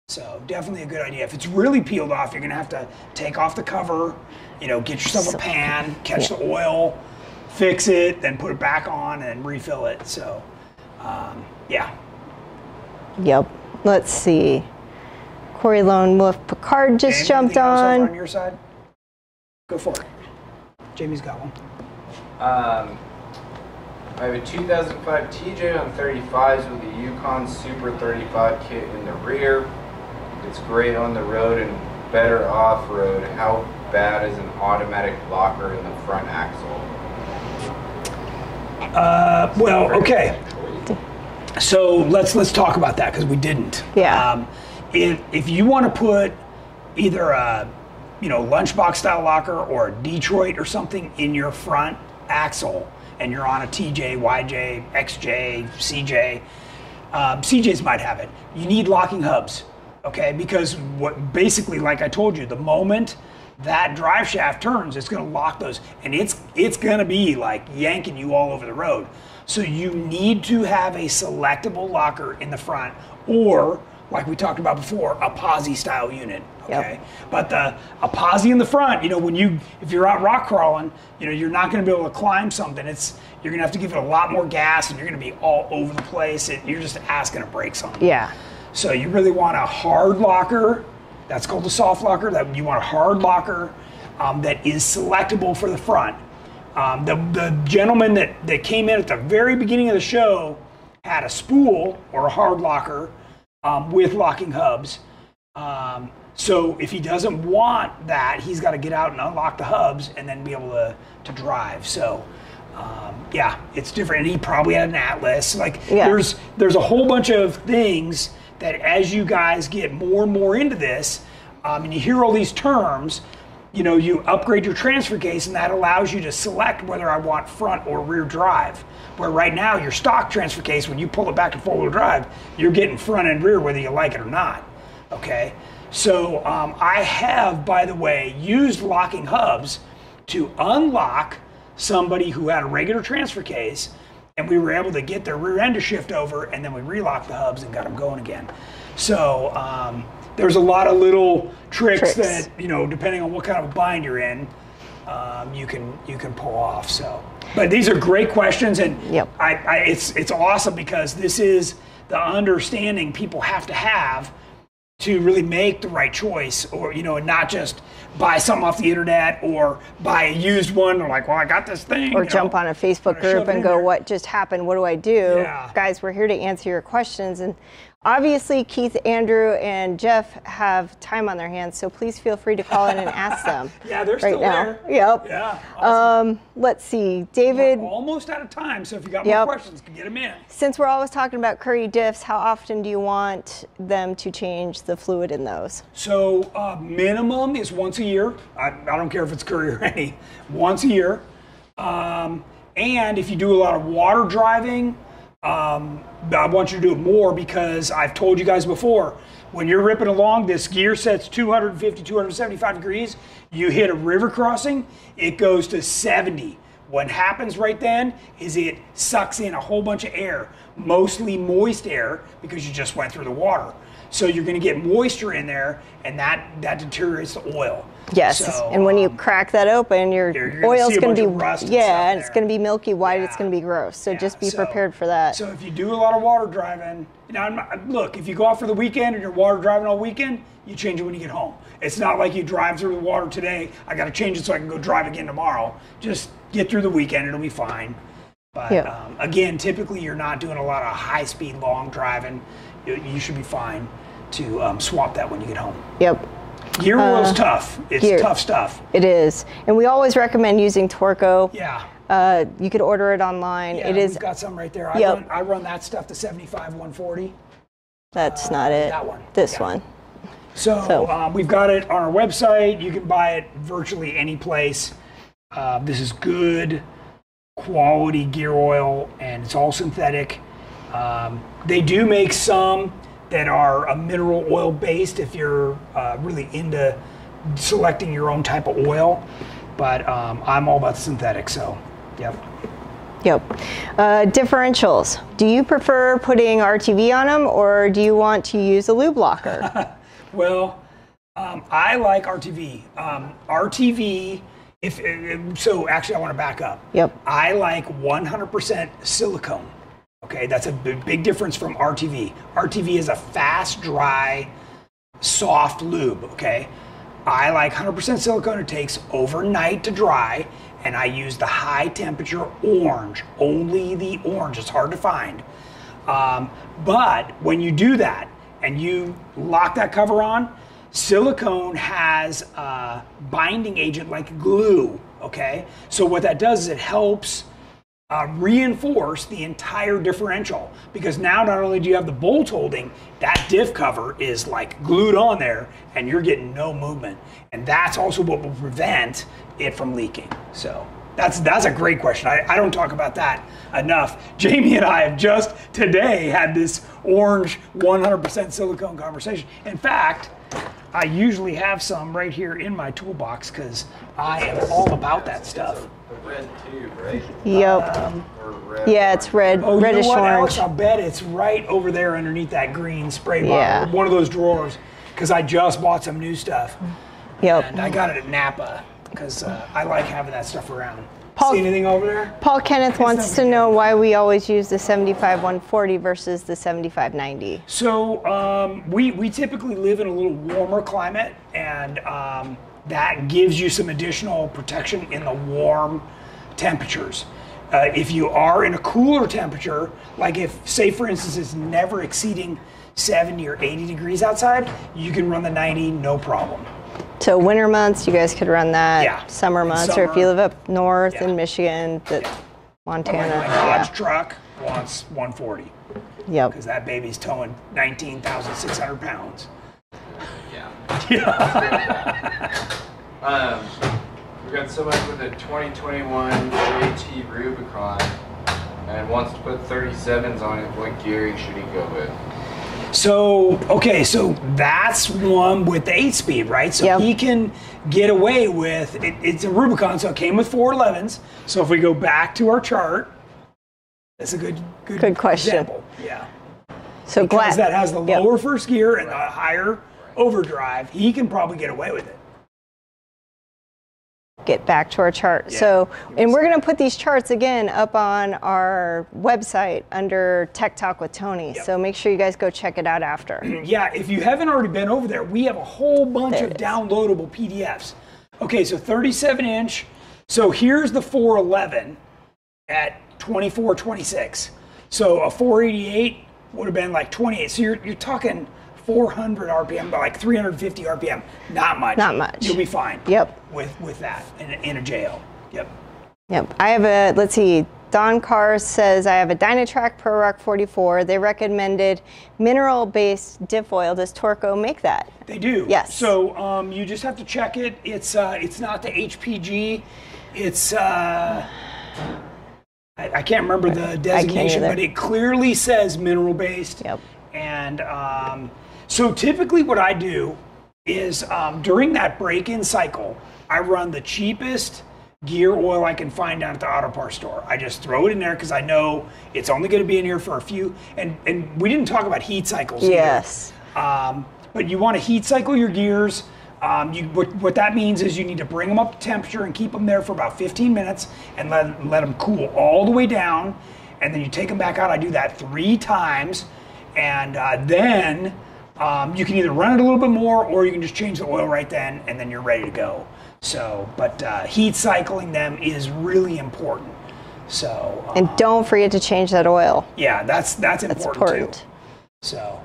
So, definitely a good idea. If it's really peeled off, you're going to have to take off the cover, you know, get yourself a So- pan, catch the oil, fix it, then put it back on and refill it. So, um, yeah. Yep. Let's see. Corey Lone Wolf Picard just jumped anything over on. on your side? Go for it. Jamie's got one. Um, I have a 2005 TJ on 35s with a Yukon Super 35 kit in the rear. It's great on the road and better off-road. How bad is an automatic locker in the front axle? Uh, well, okay. So let's let's talk about that because we didn't. Yeah. Um, if if you want to put either a you know lunchbox style locker or a Detroit or something in your front axle, and you're on a TJ, YJ, XJ, CJ, um, CJs might have it. You need locking hubs, okay? Because what basically, like I told you, the moment that drive shaft turns, it's going to lock those, and it's it's going to be like yanking you all over the road. So you need to have a selectable locker in the front, or like we talked about before, a posi style unit. Yep. Okay, but the a posi in the front, you know, when you if you're out rock crawling, you know, you're not going to be able to climb something. It's you're going to have to give it a lot more gas, and you're going to be all over the place. And you're just asking to break something. Yeah. So you really want a hard locker. That's called a soft locker. That you want a hard locker um, that is selectable for the front. Um, the, the gentleman that, that came in at the very beginning of the show had a spool or a hard locker um, with locking hubs. Um, so if he doesn't want that, he's got to get out and unlock the hubs and then be able to, to drive. So um, yeah, it's different. And he probably had an Atlas. Like Yeah. there's there's a whole bunch of things that as you guys get more and more into this, um, and you hear all these terms, you know, you upgrade your transfer case, and that allows you to select whether I want front or rear drive. Where right now your stock transfer case, when you pull it back to four wheel drive, you're getting front and rear whether you like it or not. Okay, so um, I have, by the way, used locking hubs to unlock somebody who had a regular transfer case, and we were able to get their rear end to shift over, and then we relocked the hubs and got them going again. So um, there's a lot of little tricks, Tricks. that you know, depending on what kind of bind you're in, um, you can you can pull off. So, but these are great questions, and Yep. I, I it's it's awesome because this is the understanding people have to have to really make the right choice or you know not just buy something off the internet or buy a used one or like well i got this thing Or jump know, on a Facebook group and go, there. what just happened? What do I do? Yeah. Guys, we're here to answer your questions. And obviously, Keith, Andrew, and Jeff have time on their hands, so please feel free to call in and ask *laughs* them. yeah they're right still now. there Yep. yeah awesome. Um, let's see. David, almost out of time so if you got Yep. more questions get them in since we're always talking about Currie diffs, how often do you want them to change the fluid in those? so uh, minimum is once a year I, I don't care if it's Currie or *laughs* any once a year um, and if you do a lot of water driving um, I want you to do it more because I've told you guys before, when you're ripping along, this gear sets 250, 275 degrees. You hit a river crossing, it goes to 70. What happens right then is it sucks in a whole bunch of air, mostly moist air because you just went through the water. So you're going to get moisture in there, and that that deteriorates the oil. Yes, So, and when you um, crack that open, your you're gonna oil's going to be rust and yeah, and it's going to be milky white. It's going to be gross. So Yeah, just be so- prepared for that. So if you do a lot of water driving, now not- look, if you go out for the weekend and you're water driving all weekend, you change it when you get home. It's not like you drive through the water today. I got to change it so I can go drive again tomorrow. Just get through the weekend; it'll be fine. But Yeah. um, again, typically you're not doing a lot of high-speed, long driving. You, you should be fine to um, swap that when you get home. yep. Gear oil's tough. It's Uh, gear. tough stuff. It is, and we always recommend using Torco. Yeah. Uh, you could order it online. Yeah, it is. we've got some right there. I, Yep. run, I run that stuff to 75, 140. That's not it. that one. This Yeah. one. So, So- um, we've got it on our website. You can buy it virtually any place. Uh, this is good quality gear oil, and it's all synthetic. Um, they do make some that are a mineral oil based if you're uh, really into selecting your own type of oil. But um, I'm all about synthetic, so yep. Yep. Uh, differentials. Do you prefer putting RTV on them or do you want to use a lube locker? *laughs* Well, um, I like RTV. Um, RTV, if uh, so, actually, I want to back up. Yep. I like 100% silicone. Okay, that's a big, difference from RTV. RTV is a fast, dry, soft lube. Okay, I like 100% silicone. It takes overnight to dry, and I use the high temperature orange. Only the orange. It's hard to find. Um, but when you do that and you lock that cover on, silicone has a binding agent like glue. Okay, so what that does is it helps uh, reinforce the entire differential because now not only do you have the bolt holding, that diff cover is like glued on there and you're getting no movement. And that's also what will prevent it from leaking. So that's that's a great question. I, I don't talk about that enough. *laughs* Jamie and I have just today had this orange 100% silicone conversation. In fact, I usually have some right here in my toolbox because I am all about that stuff. The red tube, right? Yep. Or red. Yeah, it's red, Oh, reddish you know what, orange. Alex? I'll bet it's right over there underneath that green spray bottle, Yeah. one of those drawers, because I just bought some new stuff, Yep. and I got it at Napa because uh, I like having that stuff around. Paul- See anything over there? Paul Kenneth wants to know why we always use the 75 140 versus the 75 90. So um, we we typically live in a little warmer climate, and um, that gives you some additional protection in the warm temperatures. Uh, if you are in a cooler temperature, like if, say, for instance, it's never exceeding 70 or 80 degrees outside, you can run the 90 no problem. So winter months, you guys could run that. Yeah. Summer months, or if you live up north Yeah. in Michigan, that Yeah. Montana. My yeah. Dodge truck wants 140 Yep. because that baby's towing 19,600 pounds. *laughs* Yeah. um, we got someone with a 2021 JT Rubicon and wants to put 37s on it. What gearing should he go with? So okay, so that's one with the eight speed, right? So Yep. he can get away with it, it's a Rubicon, so it came with four elevens. So if we go back to our chart, that's a good good, Good question. example. Yeah, So because glad that has the Yep. lower first gear and the higher overdrive, he can probably get away with it. get back to our chart. Yeah. So, and we're going to put these charts again up on our website under Tech Talk with Tony. Yep. So make sure you guys go check it out after. *clears throat* Yeah, if you haven't already been over there, we have a whole bunch There of downloadable PDFs. Okay, so 37 inch. So here's the 411 at 24, 26. So a 488 would have been like 28. So you're, you're talking 400 RPM, but like 350 RPM. Not much. Not much. You'll be fine. Yep. With with that in a, in a JL. Yep. Yep. I have a, let's see, Don Carr says I have a Dynatrac Pro Rock 44. They recommended mineral based diff oil. Does Torco make that? They do. Yes. So um, you just have to check it. It's uh, it's not the HPG. It's uh, I, I can't remember the designation, but it clearly says mineral based. Yep. And um, so typically, what I do is um, during that break-in cycle, I run the cheapest gear oil I can find down at the auto parts store. I just throw it in there because I know it's only going to be in here for a few. And and we didn't talk about heat cycles. Yes. Um, but you want to heat cycle your gears. Um, you, what, what that means is you need to bring them up to temperature and keep them there for about 15 minutes and let, let them cool all the way down. And then you take them back out. I do that three times. And uh, then um, you can either run it a little bit more or you can just change the oil right then and then you're ready to go. So, but uh, heat cycling them is really important. So, uh, And don't forget to change that oil. yeah, that's that's important, That's important, too. So,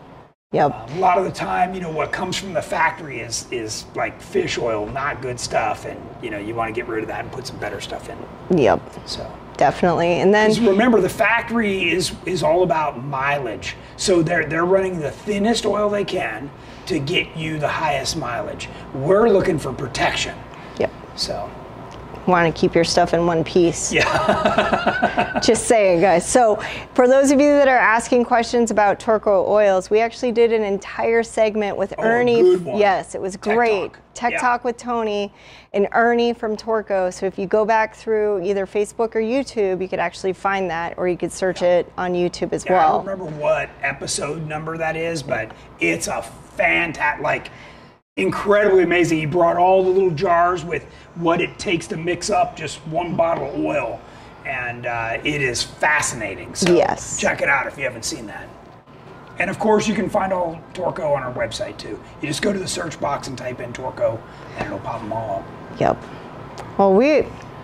Yep. um, a lot of the time, you know, what comes from the factory is is like fish oil, not good stuff, and you know, you want to get rid of that and put some better stuff in. Yep. So, Definitely. And then remember, the factory is is all about mileage. So they're they're running the thinnest oil they can to get you the highest mileage. We're looking for protection. Yep. So, want to keep your stuff in one piece. Yeah. *laughs* Just saying, guys. So, for those of you that are asking questions about Torco oils, we actually did an entire segment with Oh, Ernie. Yes, it was Tech great. Talk. Tech Yeah. Talk with Tony and Ernie from Torco. So, if you go back through either Facebook or YouTube, you could actually find that, or you could search it on YouTube as I well. I don't remember what episode number that is, but it's a fantastic, like incredibly amazing. He brought all the little jars with what it takes to mix up just one bottle of oil, and uh, it is fascinating. So Yes. check it out if you haven't seen that. And of course, you can find all Torco on our website too. You just go to the search box and type in Torco, and it'll pop them all up. Yep. Well, we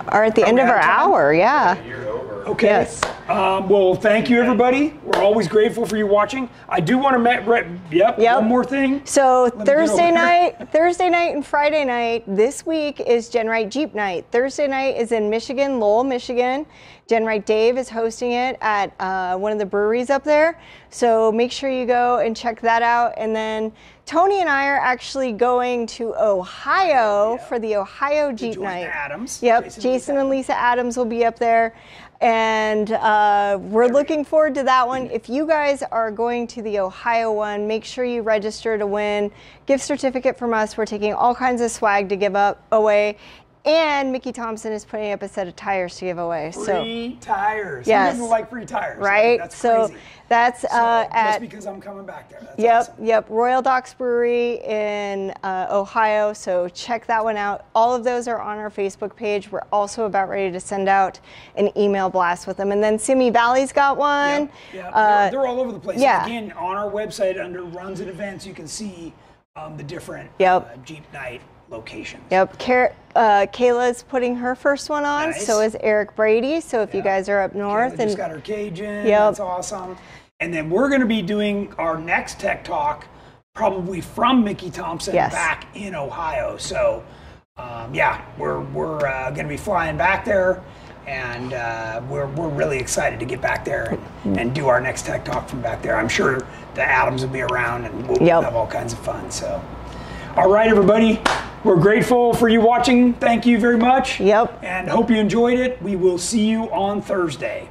are at the end of our time? hour. Yeah. You're over. Okay. Yes. Um, well, thank you, everybody. We're always grateful for you watching. I do want to met. Yep, Yep. One more thing. So get Thursday night, Thursday night and Friday night this week is GenRight Jeep night. Thursday night is in Michigan, Lowell, Michigan. GenRight Dave is hosting it at uh, one of the breweries up there. So make sure you go and check that out. And then Tony and I are actually going to Ohio for the Ohio Jeep join night. Adams. Yep, Jason Jason, and and Lisa Adams will be up there. And uh, we're looking forward to that one. If you guys are going to the Ohio one, make sure you register to win. Gift certificate from us. We're taking all kinds of swag to give up away. And Mickey Thompson is putting up a set of tires to give away. So Free tires. Yes. Who like free tires? right. That's so crazy. that's So, uh, just because I'm coming back there. That's Yep, awesome. yep. Royal Docks Brewery in uh, Ohio. So check that one out. All of those are on our Facebook page. We're also about ready to send out an email blast with them. And then Simi Valley's got one. Yeah, yeah. Uh, they're, they're all over the place. yeah. Again, on our website under runs and events, you can see um, the different Yep. uh, Jeep night locations. Yep. Car- uh, Kayla's putting her first one on. Nice. So is Eric Brady. So if you guys are up north Kayla and just got her cage in. Yep. That's awesome. And then we're going to be doing our next tech talk probably from Mickey Thompson Yes. back in Ohio. So, um, yeah, we're we're uh, going to be flying back there, and uh, we're we're really excited to get back there and, and do our next tech talk from back there. I'm sure the Adams will be around, and we'll Yep. have all kinds of fun. So, all right, everybody. We're grateful for you watching. Thank you very much. Yep. And hope you enjoyed it. We will see you on Thursday.